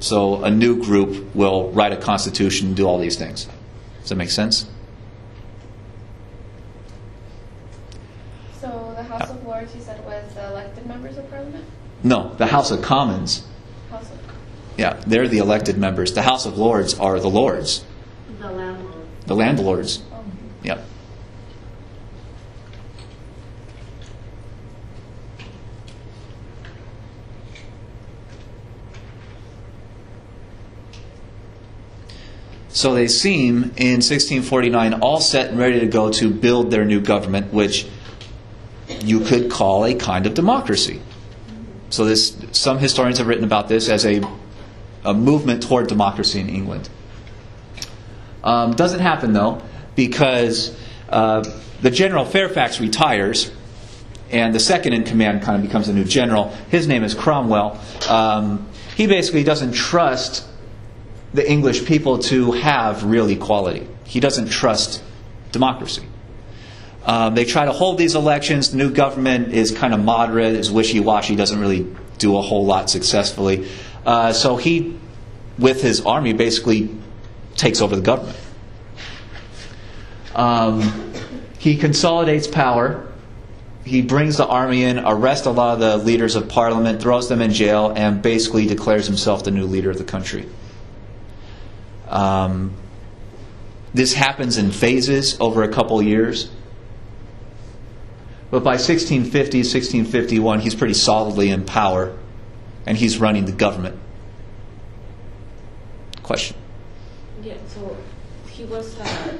So a new group will write a constitution and do all these things. Does that make sense? So the House of Lords, you said, was the elected members of Parliament? No, the House of Commons. House of, Yeah, they're the elected members. The House of Lords are the lords, The landlord. the landlords. oh, Yep. So they seem in 1649 all set and ready to go to build their new government, which you could call a kind of democracy. So this, some historians have written about this as a, a movement toward democracy in England. Um, doesn't happen though, because uh, the General Fairfax retires, and the second in command kind of becomes a new general. His name is Cromwell. Um, he basically doesn't trust the English people to have real equality. He doesn't trust democracy. Um, they try to hold these elections. The new government is kind of moderate, is wishy washy, doesn't really do a whole lot successfully. Uh, so he, with his army, basically takes over the government. Um, he consolidates power. He brings the army in, arrests a lot of the leaders of parliament, throws them in jail, and basically declares himself the new leader of the country. Um, this happens in phases over a couple years. But by 1650, 1651, he's pretty solidly in power, and he's running the government. Question? Yeah, so he was, uh,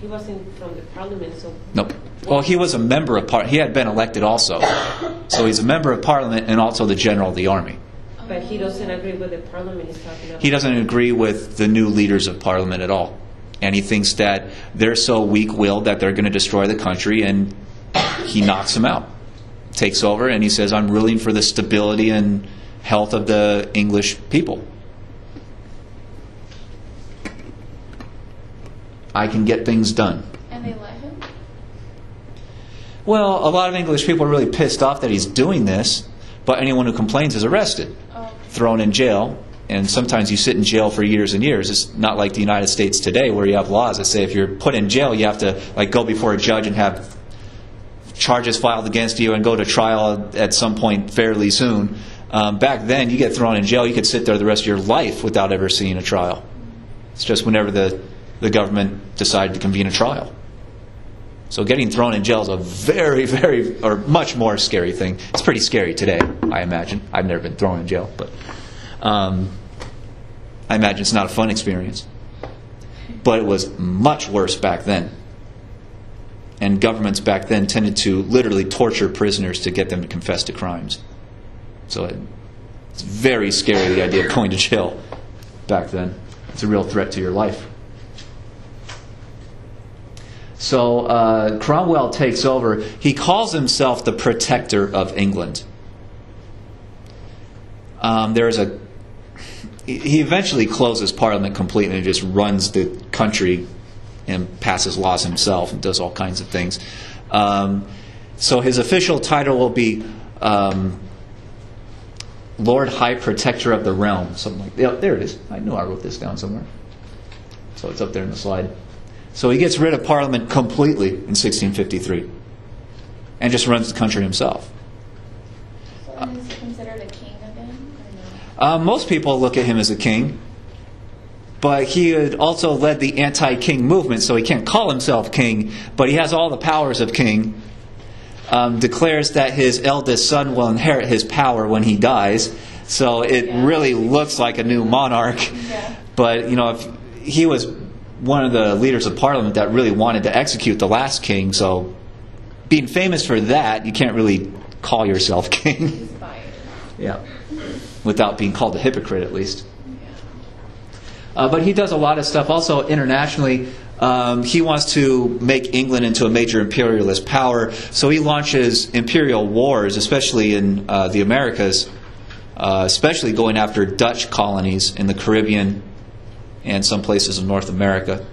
he wasn't from the parliament, so. Nope. Well, he was a member of par. He had been elected also, so he's a member of parliament and also the general of the army. But he doesn't agree with the parliament he's talking about. He doesn't agree with the new leaders of parliament at all, and he thinks that they're so weak-willed that they're going to destroy the country, and he knocks them out. takes over and he says, I'm ruling for the stability and health of the English people. I can get things done. And they let him? Well, a lot of English people are really pissed off that he's doing this, but anyone who complains is arrested, thrown in jail, and sometimes you sit in jail for years and years. It's not like the United States today where you have laws that say if you're put in jail, you have to like go before a judge and have charges filed against you and go to trial at some point fairly soon. Um, back then, you get thrown in jail, you could sit there the rest of your life without ever seeing a trial. It's just whenever the, the government decided to convene a trial. So getting thrown in jail is a very, very, or much more scary thing. It's pretty scary today, I imagine. I've never been thrown in jail, but um, I imagine it's not a fun experience. But it was much worse back then. And governments back then tended to literally torture prisoners to get them to confess to crimes. So it, it's very scary, the idea of going to jail back then. It's a real threat to your life. So uh, Cromwell takes over. He calls himself the protector of England. Um, there's a. He eventually closes Parliament completely and just runs the country and passes laws himself and does all kinds of things. Um, so his official title will be um, Lord High Protector of the Realm, something like. Yeah, there it is. I knew I wrote this down somewhere. So it's up there in the slide. So he gets rid of Parliament completely in 1653 and just runs the country himself. so is he considered a king again? Or no? Uh, most people look at him as a king, but he had also led the anti king movement, so he can't call himself king, but he has all the powers of king. Um, declares that his eldest son will inherit his power when he dies, so it Yeah. really looks like a new monarch. Yeah. But you know, if he was one of the leaders of parliament that really wanted to execute the last king, so being famous for that, you can't really call yourself king. Yeah. Without being called a hypocrite, at least. Uh, but he does a lot of stuff also internationally. Um, he wants to make England into a major imperialist power, so he launches imperial wars, especially in uh, the Americas, uh, especially going after Dutch colonies in the Caribbean and some places in North America.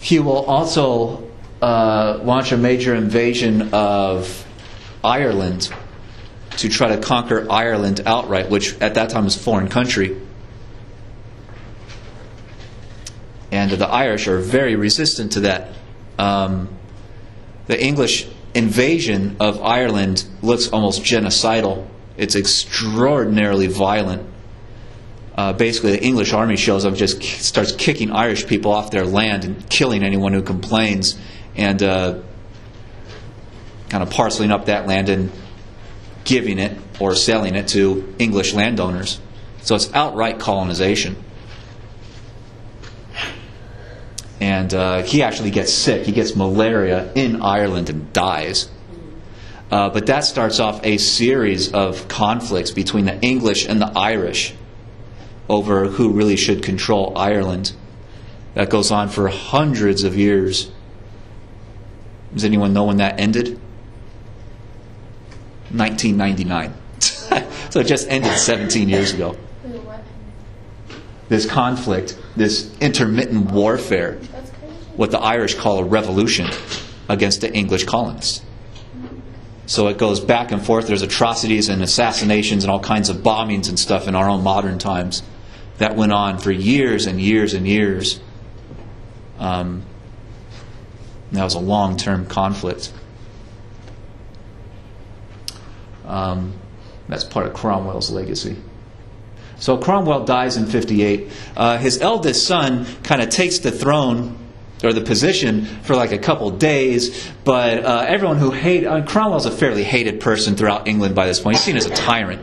He will also uh, launch a major invasion of Ireland to try to conquer Ireland outright, which at that time was a foreign country. And the Irish are very resistant to that. Um, the English invasion of Ireland looks almost genocidal. It's extraordinarily violent. Uh, basically, the English army shows up, just k- starts kicking Irish people off their land and killing anyone who complains, and uh, kind of parceling up that land and giving it or selling it to English landowners. So it's outright colonization. And uh, he actually gets sick. He gets malaria in Ireland and dies. Uh, but that starts off a series of conflicts between the English and the Irish over who really should control Ireland. That goes on for hundreds of years. Does anyone know when that ended? 1999. so it just ended 17 years ago. This conflict, this intermittent warfare, what the Irish call a revolution against the English colonists. So it goes back and forth. There's atrocities and assassinations and all kinds of bombings and stuff in our own modern times that went on for years and years and years. Um, that was a long term conflict. Um, that's part of Cromwell's legacy. So Cromwell dies in 58. Uh, his eldest son kind of takes the throne or the position for like a couple days, but uh, everyone who hate uh, Cromwell's a fairly hated person throughout England by this point. He's seen as a tyrant,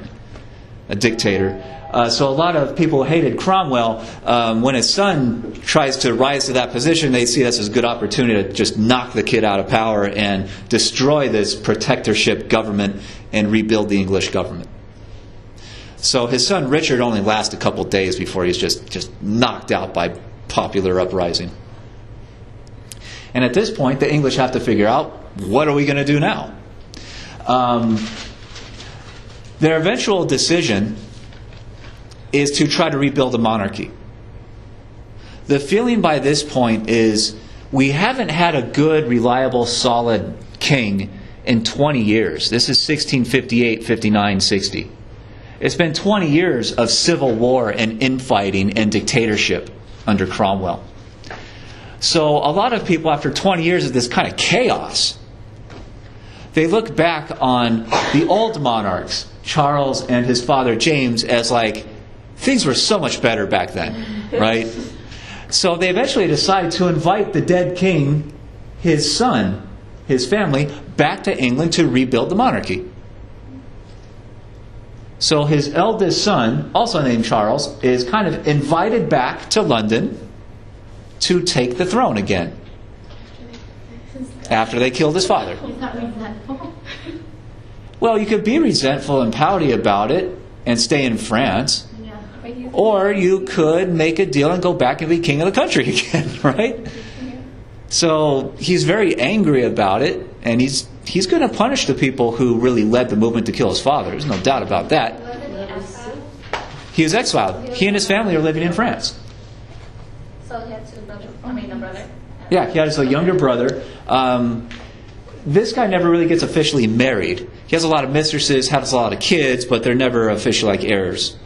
a dictator. Uh, so a lot of people hated Cromwell. Um, when his son tries to rise to that position, they see this as a good opportunity to just knock the kid out of power and destroy this protectorship government and rebuild the English government. So his son Richard only lasts a couple days before he's just, just knocked out by popular uprising. And at this point, the English have to figure out what are we going to do now? Um, their eventual decision is to try to rebuild a monarchy. The feeling by this point is we haven't had a good, reliable, solid king in 20 years. This is 1658, 59, 60. It's been 20 years of civil war and infighting and dictatorship under Cromwell. So a lot of people, after 20 years of this kind of chaos, they look back on the old monarchs, Charles and his father James, as like, things were so much better back then, right? So they eventually decide to invite the dead king, his son, his family, back to England to rebuild the monarchy. So his eldest son, also named Charles, is kind of invited back to London to take the throne again after they killed his father. Is that resentful? Well, you could be resentful and pouty about it and stay in France, Yeah. Or you could make a deal and go back and be king of the country again, right? So he's very angry about it, and he's he's going to punish the people who really led the movement to kill his father. There's no doubt about that. He is exiled. He and his family are living in France. So he had two brothers. I mean, a brother. Yeah, he has a younger brother. Um, this guy never really gets officially married. He has a lot of mistresses, has a lot of kids, but they're never official like heirs,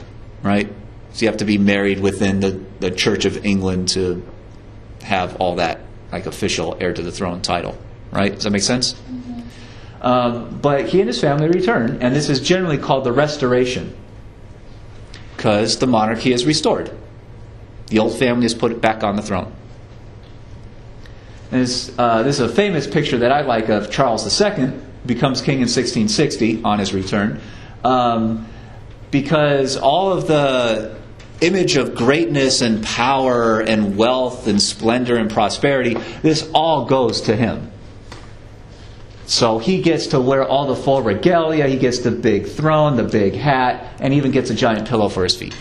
right? So you have to be married within the, the Church of England to have all that like official heir to the throne title, right? Does that make sense? Um, but he and his family return, and this is generally called the Restoration, because the monarchy is restored. The old family is put back on the throne. This, uh, this is a famous picture that I like of Charles II, becomes king in 1660 on his return, um, because all of the image of greatness and power and wealth and splendor and prosperity, this all goes to him. So he gets to wear all the full regalia, he gets the big throne, the big hat, and even gets a giant pillow for his feet.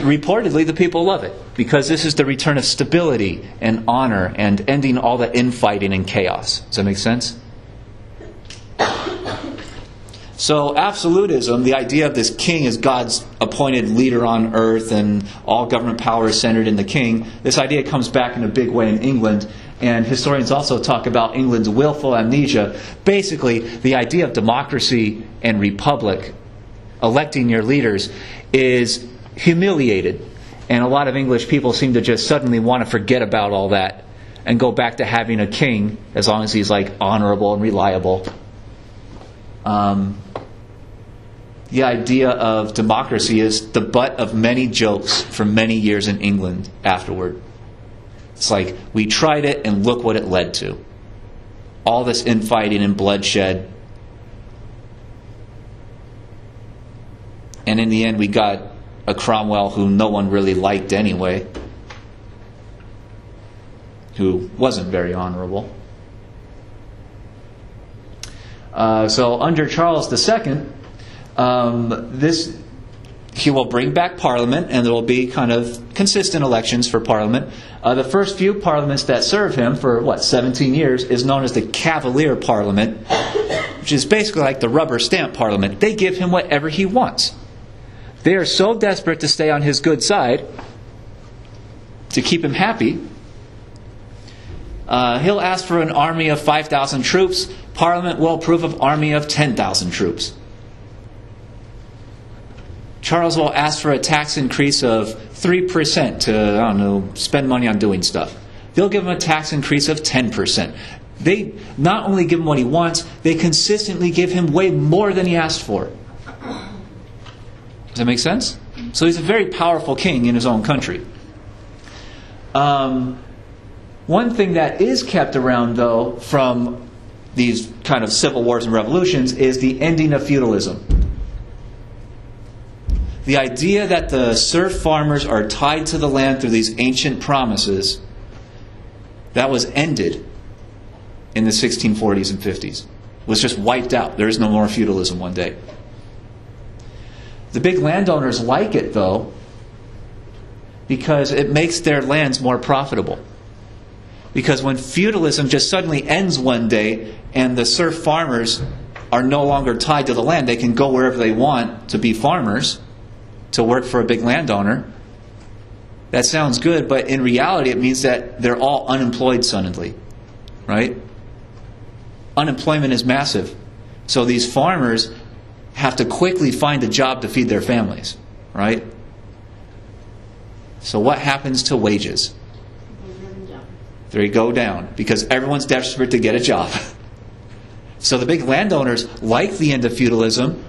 Reportedly, the people love it because this is the return of stability and honor and ending all the infighting and chaos. Does that make sense? So, absolutism, the idea of this king as God's appointed leader on earth and all government power is centered in the king, this idea comes back in a big way in England. And historians also talk about England's willful amnesia. Basically, the idea of democracy and republic electing your leaders is humiliated. And a lot of English people seem to just suddenly want to forget about all that and go back to having a king as long as he's like honorable and reliable. Um, the idea of democracy is the butt of many jokes for many years in England afterward. It's like, we tried it and look what it led to. All this infighting and bloodshed. And in the end, we got a Cromwell who no one really liked anyway, who wasn't very honorable. Uh, so under Charles II, um, this he will bring back Parliament, and there will be kind of consistent elections for Parliament. Uh, the first few parliaments that serve him for what 17 years is known as the Cavalier Parliament, which is basically like the rubber stamp Parliament. They give him whatever he wants. They are so desperate to stay on his good side to keep him happy. Uh, he'll ask for an army of 5,000 troops. Parliament will approve of army of 10,000 troops. Charles will ask for a tax increase of 3% to, I don't know, spend money on doing stuff. They'll give him a tax increase of 10%. They not only give him what he wants, they consistently give him way more than he asked for. That make sense? So he's a very powerful king in his own country. Um, one thing that is kept around, though, from these kind of civil wars and revolutions is the ending of feudalism. The idea that the serf farmers are tied to the land through these ancient promises, that was ended in the 1640s and 50s, was just wiped out. There is no more feudalism one day. The big landowners like it, though, Because it makes their lands more profitable. Because when feudalism just suddenly ends one day and the serf farmers are no longer tied to the land, they can go wherever they want to be farmers, to work for a big landowner. That sounds good, but in reality, it means that they're all unemployed suddenly, right? Unemployment is massive. So these farmers have to quickly find a job to feed their families, right? So what happens to wages? They go down because everyone's desperate to get a job. So the big landowners like the end of feudalism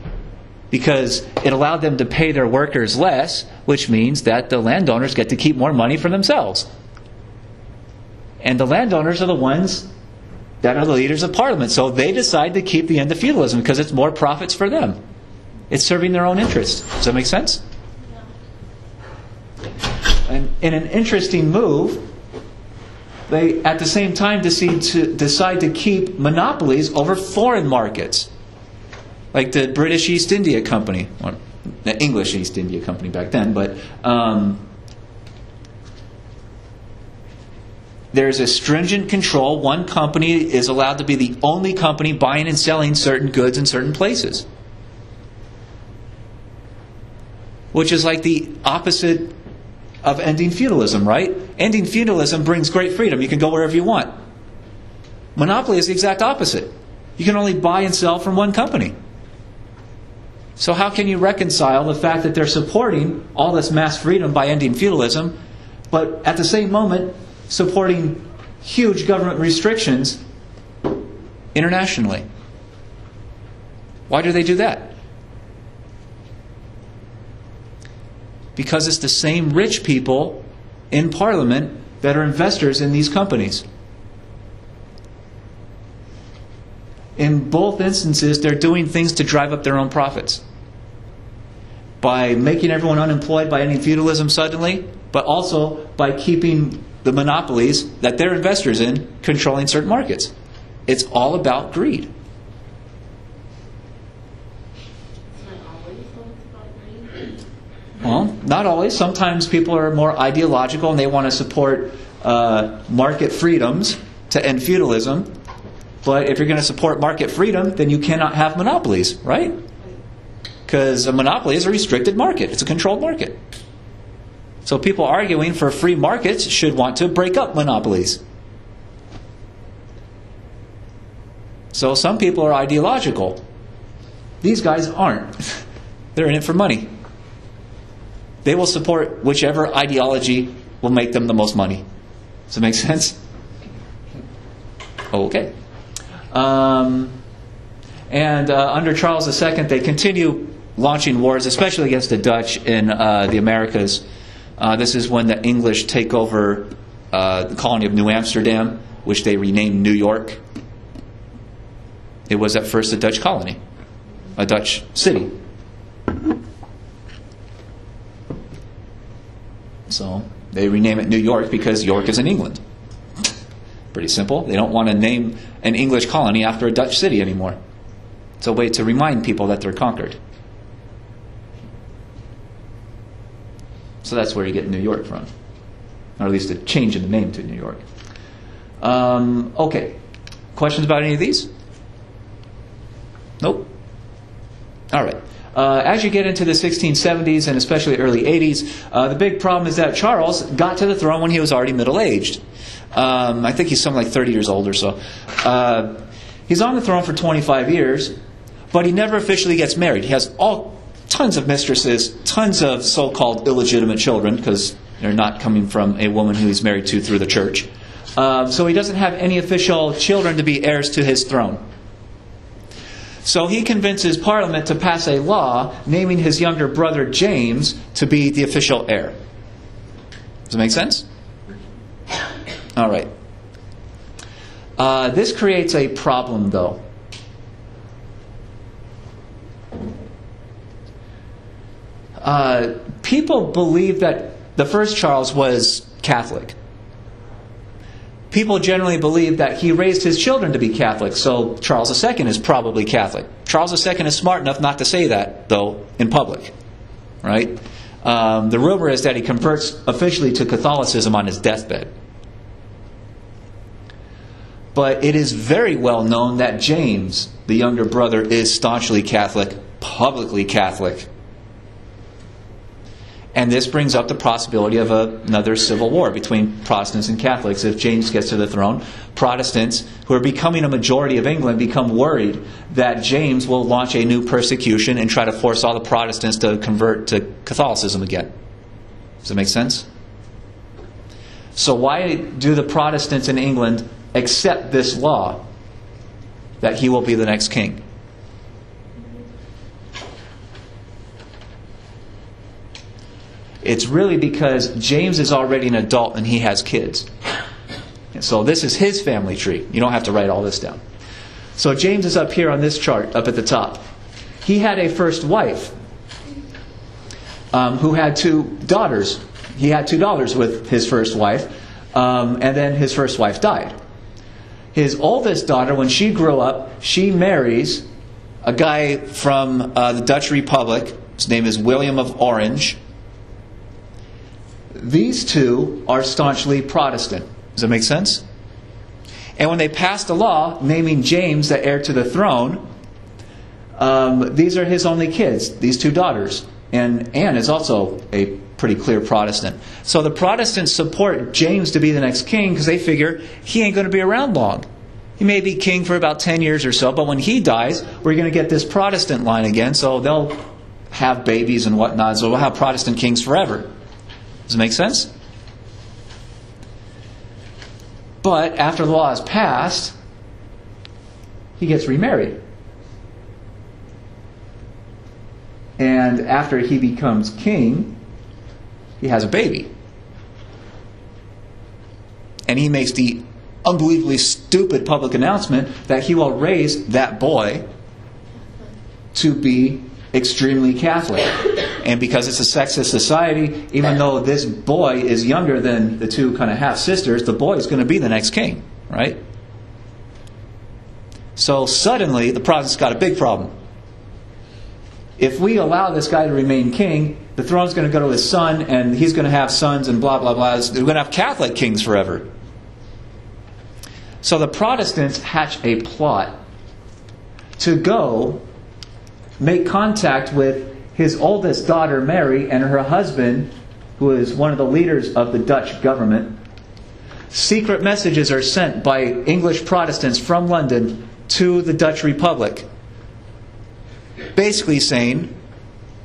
because it allowed them to pay their workers less, which means that the landowners get to keep more money for themselves. And the landowners are the ones that are the leaders of parliament. So they decide to keep the end of feudalism because it's more profits for them. It's serving their own interests. Does that make sense? And in an interesting move, they at the same time decide to, decide to keep monopolies over foreign markets. Like the British East India Company, or the English East India Company back then, but um, there's a stringent control. One company is allowed to be the only company buying and selling certain goods in certain places. Which is like the opposite of ending feudalism, right? Ending feudalism brings great freedom. You can go wherever you want. Monopoly is the exact opposite. You can only buy and sell from one company. So, how can you reconcile the fact that they're supporting all this mass freedom by ending feudalism, but at the same moment supporting huge government restrictions internationally? Why do they do that? because it's the same rich people in Parliament that are investors in these companies. In both instances, they're doing things to drive up their own profits. By making everyone unemployed by any feudalism suddenly, but also by keeping the monopolies that they're investors in controlling certain markets. It's all about greed. Well, not always. Sometimes people are more ideological and they want to support uh, market freedoms to end feudalism. But if you're going to support market freedom, then you cannot have monopolies, right? Because a monopoly is a restricted market, it's a controlled market. So people arguing for free markets should want to break up monopolies. So some people are ideological. These guys aren't. They're in it for money. They will support whichever ideology will make them the most money. Does that make sense? Okay. Um, and uh, under Charles II, they continue launching wars, especially against the Dutch in uh, the Americas. Uh, this is when the English take over uh, the colony of New Amsterdam, which they renamed New York. It was at first a Dutch colony, a Dutch city. So they rename it New York because York is in England. Pretty simple. They don't want to name an English colony after a Dutch city anymore. It's a way to remind people that they're conquered. So that's where you get New York from. Or at least a change in the name to New York. Um, okay. Questions about any of these? Nope. All right. Uh, as you get into the 1670s and especially early 80s, uh, the big problem is that Charles got to the throne when he was already middle aged. Um, I think he's something like 30 years old or so. Uh, he's on the throne for 25 years, but he never officially gets married. He has all tons of mistresses, tons of so-called illegitimate children because they're not coming from a woman who he's married to through the church. Um, so he doesn't have any official children to be heirs to his throne. So he convinces Parliament to pass a law naming his younger brother James to be the official heir. Does it make sense? All right. Uh, this creates a problem, though. Uh, people believe that the first Charles was Catholic people generally believe that he raised his children to be Catholic, so Charles II is probably Catholic. Charles II is smart enough not to say that, though, in public. Right? Um, the rumor is that he converts officially to Catholicism on his deathbed. But it is very well known that James, the younger brother, is staunchly Catholic, publicly Catholic. And this brings up the possibility of a, another civil war between Protestants and Catholics. If James gets to the throne, Protestants, who are becoming a majority of England, become worried that James will launch a new persecution and try to force all the Protestants to convert to Catholicism again. Does that make sense? So, why do the Protestants in England accept this law that he will be the next king? It's really because James is already an adult and he has kids. And so this is his family tree. You don't have to write all this down. So James is up here on this chart, up at the top. He had a first wife um, who had two daughters. He had two daughters with his first wife, um, and then his first wife died. His oldest daughter, when she grew up, she marries a guy from uh, the Dutch Republic. His name is William of Orange. These two are staunchly Protestant. Does that make sense? And when they passed a law naming James the heir to the throne, um, these are his only kids, these two daughters. And Anne is also a pretty clear Protestant. So the Protestants support James to be the next king because they figure he ain't going to be around long. He may be king for about 10 years or so, but when he dies, we're going to get this Protestant line again, so they'll have babies and whatnot, so we'll have Protestant kings forever. Does it make sense? But after the law is passed, he gets remarried. And after he becomes king, he has a baby. And he makes the unbelievably stupid public announcement that he will raise that boy to be extremely Catholic. And because it's a sexist society, even though this boy is younger than the two kind of half sisters, the boy is going to be the next king, right? So suddenly, the Protestants got a big problem. If we allow this guy to remain king, the throne's going to go to his son, and he's going to have sons, and blah, blah, blah. We're going to have Catholic kings forever. So the Protestants hatch a plot to go make contact with his oldest daughter, Mary, and her husband, who is one of the leaders of the Dutch government. Secret messages are sent by English Protestants from London to the Dutch Republic, basically saying,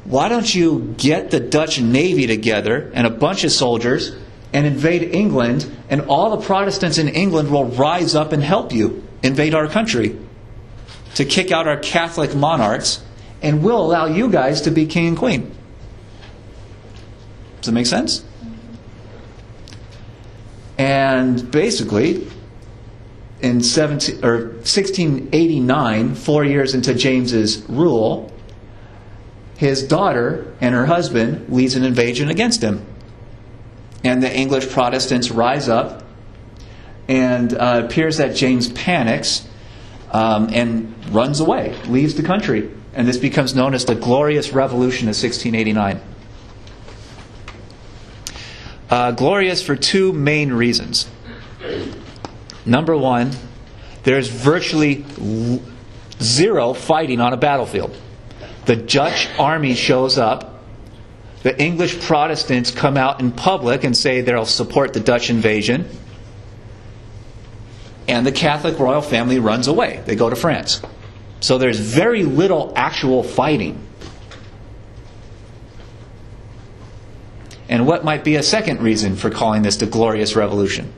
why don't you get the Dutch Navy together and a bunch of soldiers and invade England, and all the Protestants in England will rise up and help you invade our country to kick out our Catholic monarchs and will allow you guys to be king and queen. Does that make sense? And basically, in 17, or 1689, four years into James's rule, his daughter and her husband leads an invasion against him. And the English Protestants rise up, and uh, it appears that James panics um, and runs away, leaves the country and this becomes known as the Glorious Revolution of 1689. Uh, glorious for two main reasons. Number one, there's virtually zero fighting on a battlefield. The Dutch army shows up. The English Protestants come out in public and say they'll support the Dutch invasion. And the Catholic royal family runs away. They go to France. So there's very little actual fighting. And what might be a second reason for calling this the Glorious Revolution?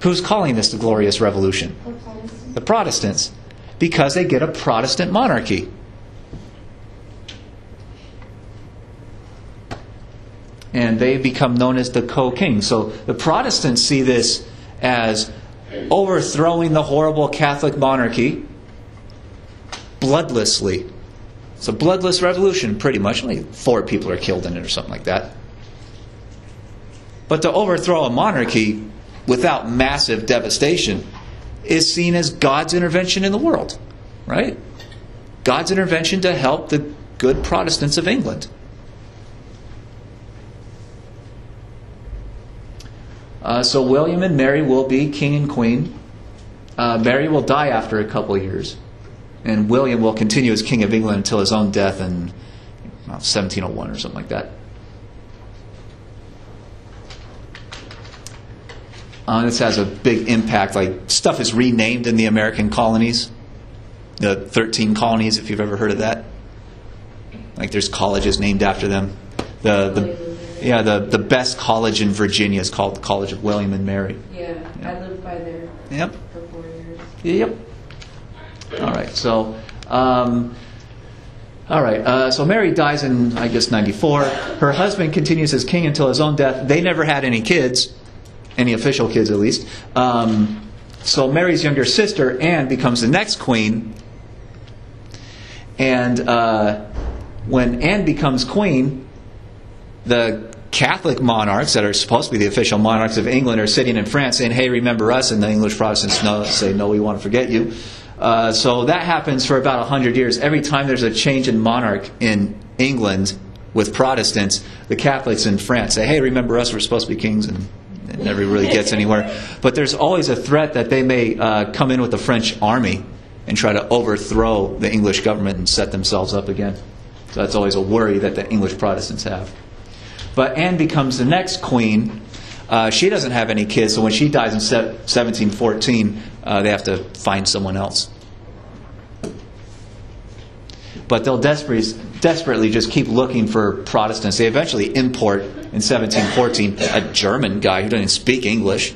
Who's calling this the Glorious Revolution? The Protestants. Because they get a Protestant monarchy. And they become known as the co kings. So the Protestants see this as overthrowing the horrible Catholic monarchy bloodlessly. It's a bloodless revolution, pretty much. Only four people are killed in it or something like that. But to overthrow a monarchy without massive devastation is seen as God's intervention in the world, right? God's intervention to help the good Protestants of England. Uh, so William and Mary will be king and queen. Uh, Mary will die after a couple years and William will continue as king of England until his own death in well, 1701 or something like that. Uh, this has a big impact. Like stuff is renamed in the American colonies, the 13 colonies, if you've ever heard of that. Like there's colleges named after them. The the yeah the the best college in Virginia is called the College of William and Mary. Yeah, I lived by there Yep. for four years. Yep. All right. So, um, all right. Uh, so Mary dies in, I guess, 94. Her husband continues as king until his own death. They never had any kids, any official kids at least. Um, so Mary's younger sister, Anne, becomes the next queen. And uh, when Anne becomes queen, the Catholic monarchs that are supposed to be the official monarchs of England are sitting in France saying, hey, remember us? And the English Protestants no, say, no, we want to forget you. Uh, so that happens for about 100 years. Every time there's a change in monarch in England with Protestants, the Catholics in France say, hey, remember us? We're supposed to be kings. And it never really gets anywhere. But there's always a threat that they may uh, come in with the French army and try to overthrow the English government and set themselves up again. So that's always a worry that the English Protestants have. But Anne becomes the next queen. Uh, she doesn't have any kids, so when she dies in 1714, uh, they have to find someone else. But they'll desperately, desperately just keep looking for Protestants. They eventually import in 1714 a German guy who doesn't speak English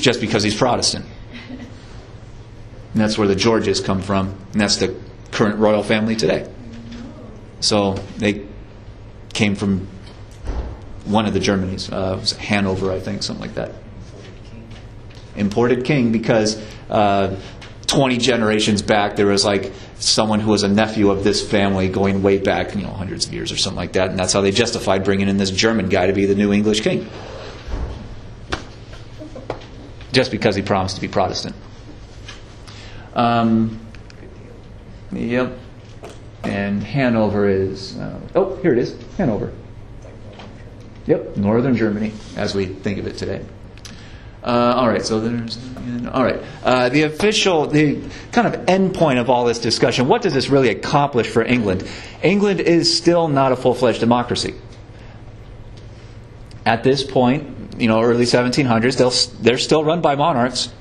just because he's Protestant. And that's where the Georges come from, and that's the current royal family today. So they came from one of the Germanys. Uh, Hanover, I think, something like that. Imported king because uh, 20 generations back there was like someone who was a nephew of this family going way back, you know, hundreds of years or something like that, and that's how they justified bringing in this German guy to be the new English king. Just because he promised to be Protestant. Um, yep. And Hanover is, uh, oh, here it is, Hanover. Yep, northern Germany, as we think of it today. Uh, all right, so there's, all right. Uh, the official, the kind of end point of all this discussion, what does this really accomplish for England? England is still not a full fledged democracy. At this point, you know, early 1700s, they'll, they're still run by monarchs.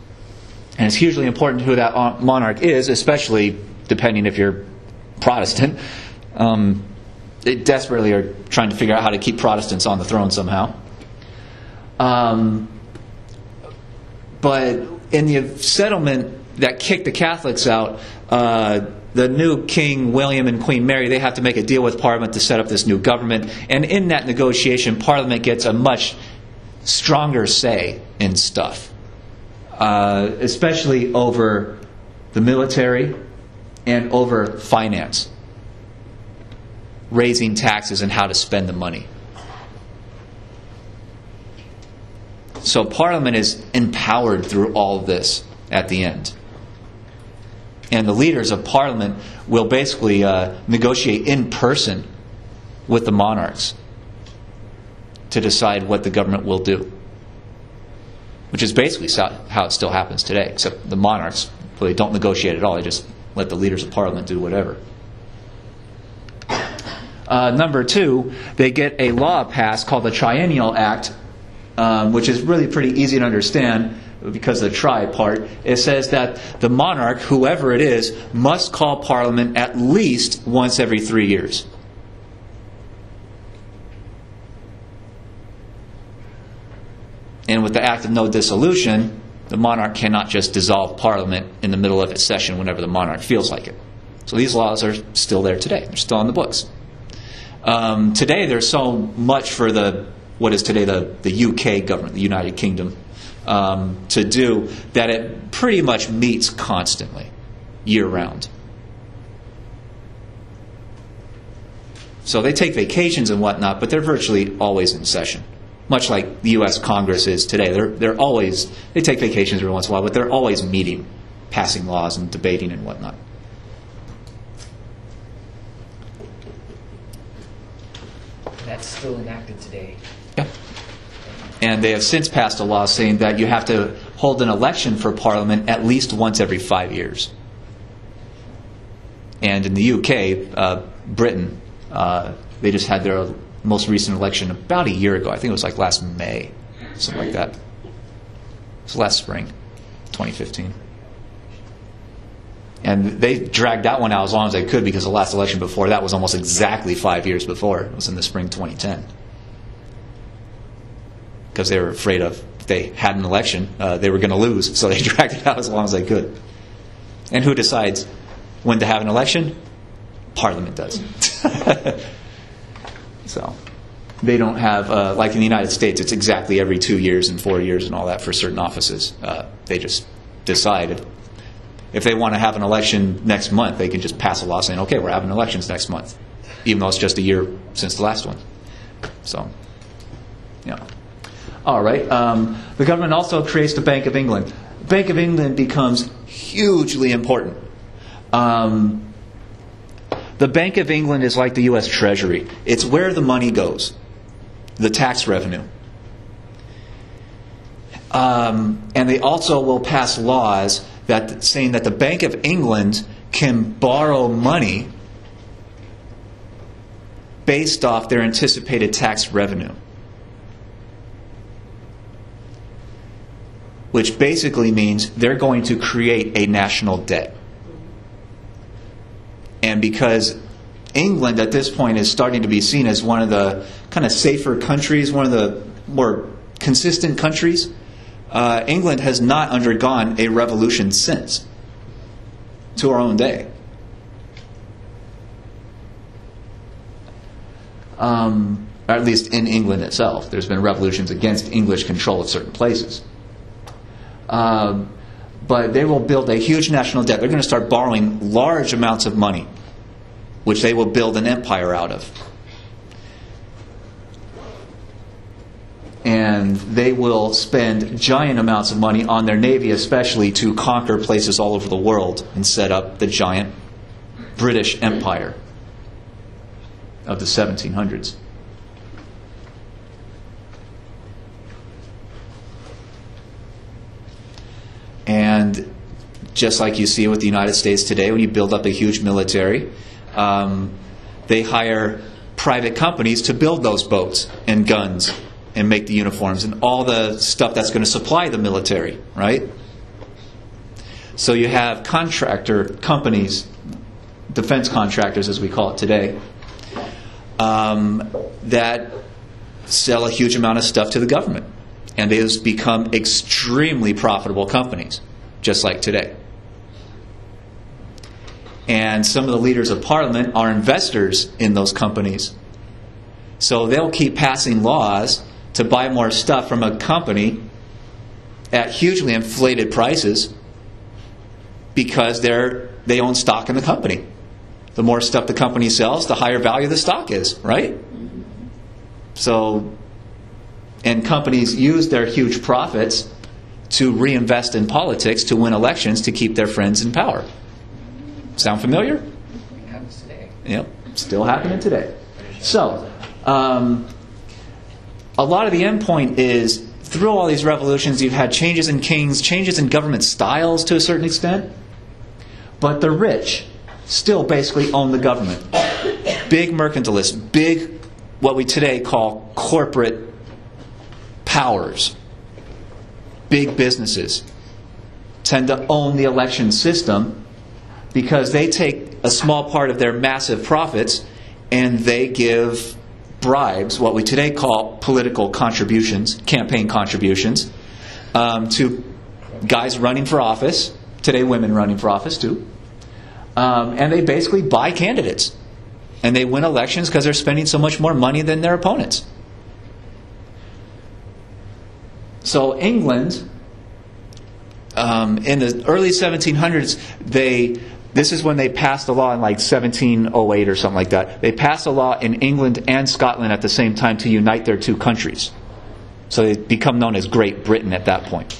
And it's hugely important who that uh, monarch is, especially depending if you're Protestant. Um, they desperately are trying to figure out how to keep Protestants on the throne somehow. Um, but in the settlement that kicked the Catholics out, uh, the new King William and Queen Mary, they have to make a deal with Parliament to set up this new government. And in that negotiation, Parliament gets a much stronger say in stuff, uh, especially over the military and over finance, raising taxes and how to spend the money. So Parliament is empowered through all this at the end. And the leaders of Parliament will basically uh, negotiate in person with the monarchs to decide what the government will do. Which is basically how it still happens today, except the monarchs really don't negotiate at all. They just let the leaders of Parliament do whatever. Uh, number two, they get a law passed called the Triennial Act, um, which is really pretty easy to understand because of the try part. It says that the monarch, whoever it is, must call Parliament at least once every three years. And with the Act of No Dissolution, the monarch cannot just dissolve Parliament in the middle of its session whenever the monarch feels like it. So these laws are still there today. They're still on the books. Um, today, there's so much for the what is today the, the UK government, the United Kingdom, um, to do that it pretty much meets constantly, year round. So they take vacations and whatnot, but they're virtually always in session. Much like the U.S. Congress is today. They're, they're always, they take vacations every once in a while, but they're always meeting, passing laws and debating and whatnot. That's still enacted today. Yeah. And they have since passed a law saying that you have to hold an election for Parliament at least once every five years. And in the UK, uh, Britain, uh, they just had their most recent election about a year ago. I think it was like last May, something like that. It was last spring, 2015. And they dragged that one out as long as they could because the last election before that was almost exactly five years before. It was in the spring 2010. Because they were afraid of they had an election, uh, they were going to lose. So they dragged it out as long as they could. And who decides when to have an election? Parliament does. so they don't have, uh, like in the United States, it's exactly every two years and four years and all that for certain offices. Uh, they just decide. If they want to have an election next month, they can just pass a law saying, okay, we're having elections next month, even though it's just a year since the last one. So, yeah. All right. Um, the government also creates the Bank of England. Bank of England becomes hugely important. Um, the Bank of England is like the U.S. Treasury. It's where the money goes, the tax revenue. Um, and they also will pass laws that saying that the Bank of England can borrow money based off their anticipated tax revenue. Which basically means they're going to create a national debt. And because England at this point is starting to be seen as one of the kind of safer countries, one of the more consistent countries, uh, England has not undergone a revolution since, to our own day. Um, or at least in England itself. There's been revolutions against English control of certain places. Um, but they will build a huge national debt. They're going to start borrowing large amounts of money, which they will build an empire out of. And they will spend giant amounts of money on their navy, especially to conquer places all over the world and set up the giant British Empire of the 1700s. And just like you see with the United States today, when you build up a huge military, um, they hire private companies to build those boats and guns and make the uniforms and all the stuff that's going to supply the military, right? So you have contractor companies, defense contractors as we call it today, um, that sell a huge amount of stuff to the government. And they have become extremely profitable companies, just like today. And some of the leaders of parliament are investors in those companies. So they'll keep passing laws to buy more stuff from a company at hugely inflated prices because they're they own stock in the company. The more stuff the company sells, the higher value the stock is, right? So and companies use their huge profits to reinvest in politics to win elections to keep their friends in power. Sound familiar? Yep, still happening today. So, um, a lot of the end point is through all these revolutions, you've had changes in kings, changes in government styles to a certain extent, but the rich still basically own the government. Big mercantilists, big, what we today call corporate powers, big businesses tend to own the election system because they take a small part of their massive profits and they give bribes, what we today call political contributions, campaign contributions, um, to guys running for office, today women running for office too. Um, and they basically buy candidates. And they win elections because they're spending so much more money than their opponents. So England, um, in the early 1700s, they this is when they passed a law in like 1708 or something like that. They passed a law in England and Scotland at the same time to unite their two countries. So they become known as Great Britain at that point.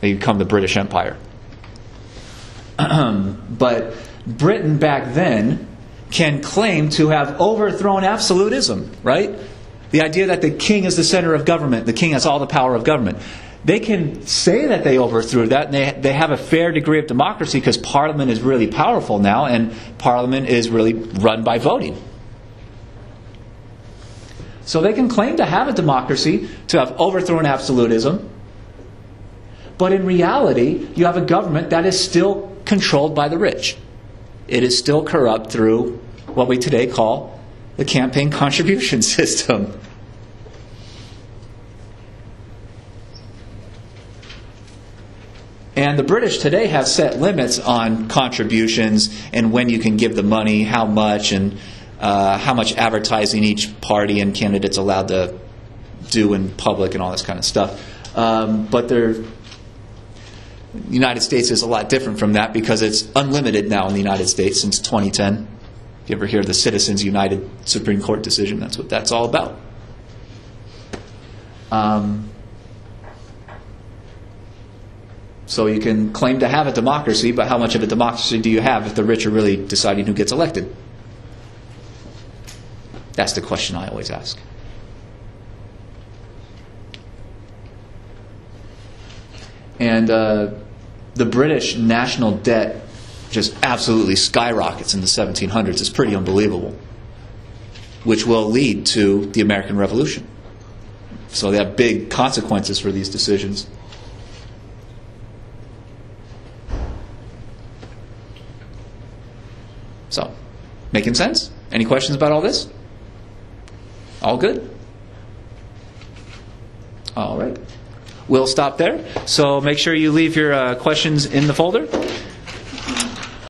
They become the British Empire. but Britain back then can claim to have overthrown absolutism, right? The idea that the king is the center of government, the king has all the power of government. They can say that they overthrew that, and they, they have a fair degree of democracy because Parliament is really powerful now, and Parliament is really run by voting. So they can claim to have a democracy, to have overthrown absolutism, but in reality, you have a government that is still controlled by the rich. It is still corrupt through what we today call the campaign contribution system. And the British today have set limits on contributions and when you can give the money, how much, and uh, how much advertising each party and candidate's allowed to do in public and all this kind of stuff. Um, but the United States is a lot different from that because it's unlimited now in the United States since 2010. If you ever hear the Citizens United Supreme Court decision, that's what that's all about. Um, so you can claim to have a democracy, but how much of a democracy do you have if the rich are really deciding who gets elected? That's the question I always ask. And uh, the British national debt just absolutely skyrockets in the 1700s. It's pretty unbelievable, which will lead to the American Revolution. So they have big consequences for these decisions. So, making sense? Any questions about all this? All good? All right. We'll stop there. So make sure you leave your uh, questions in the folder.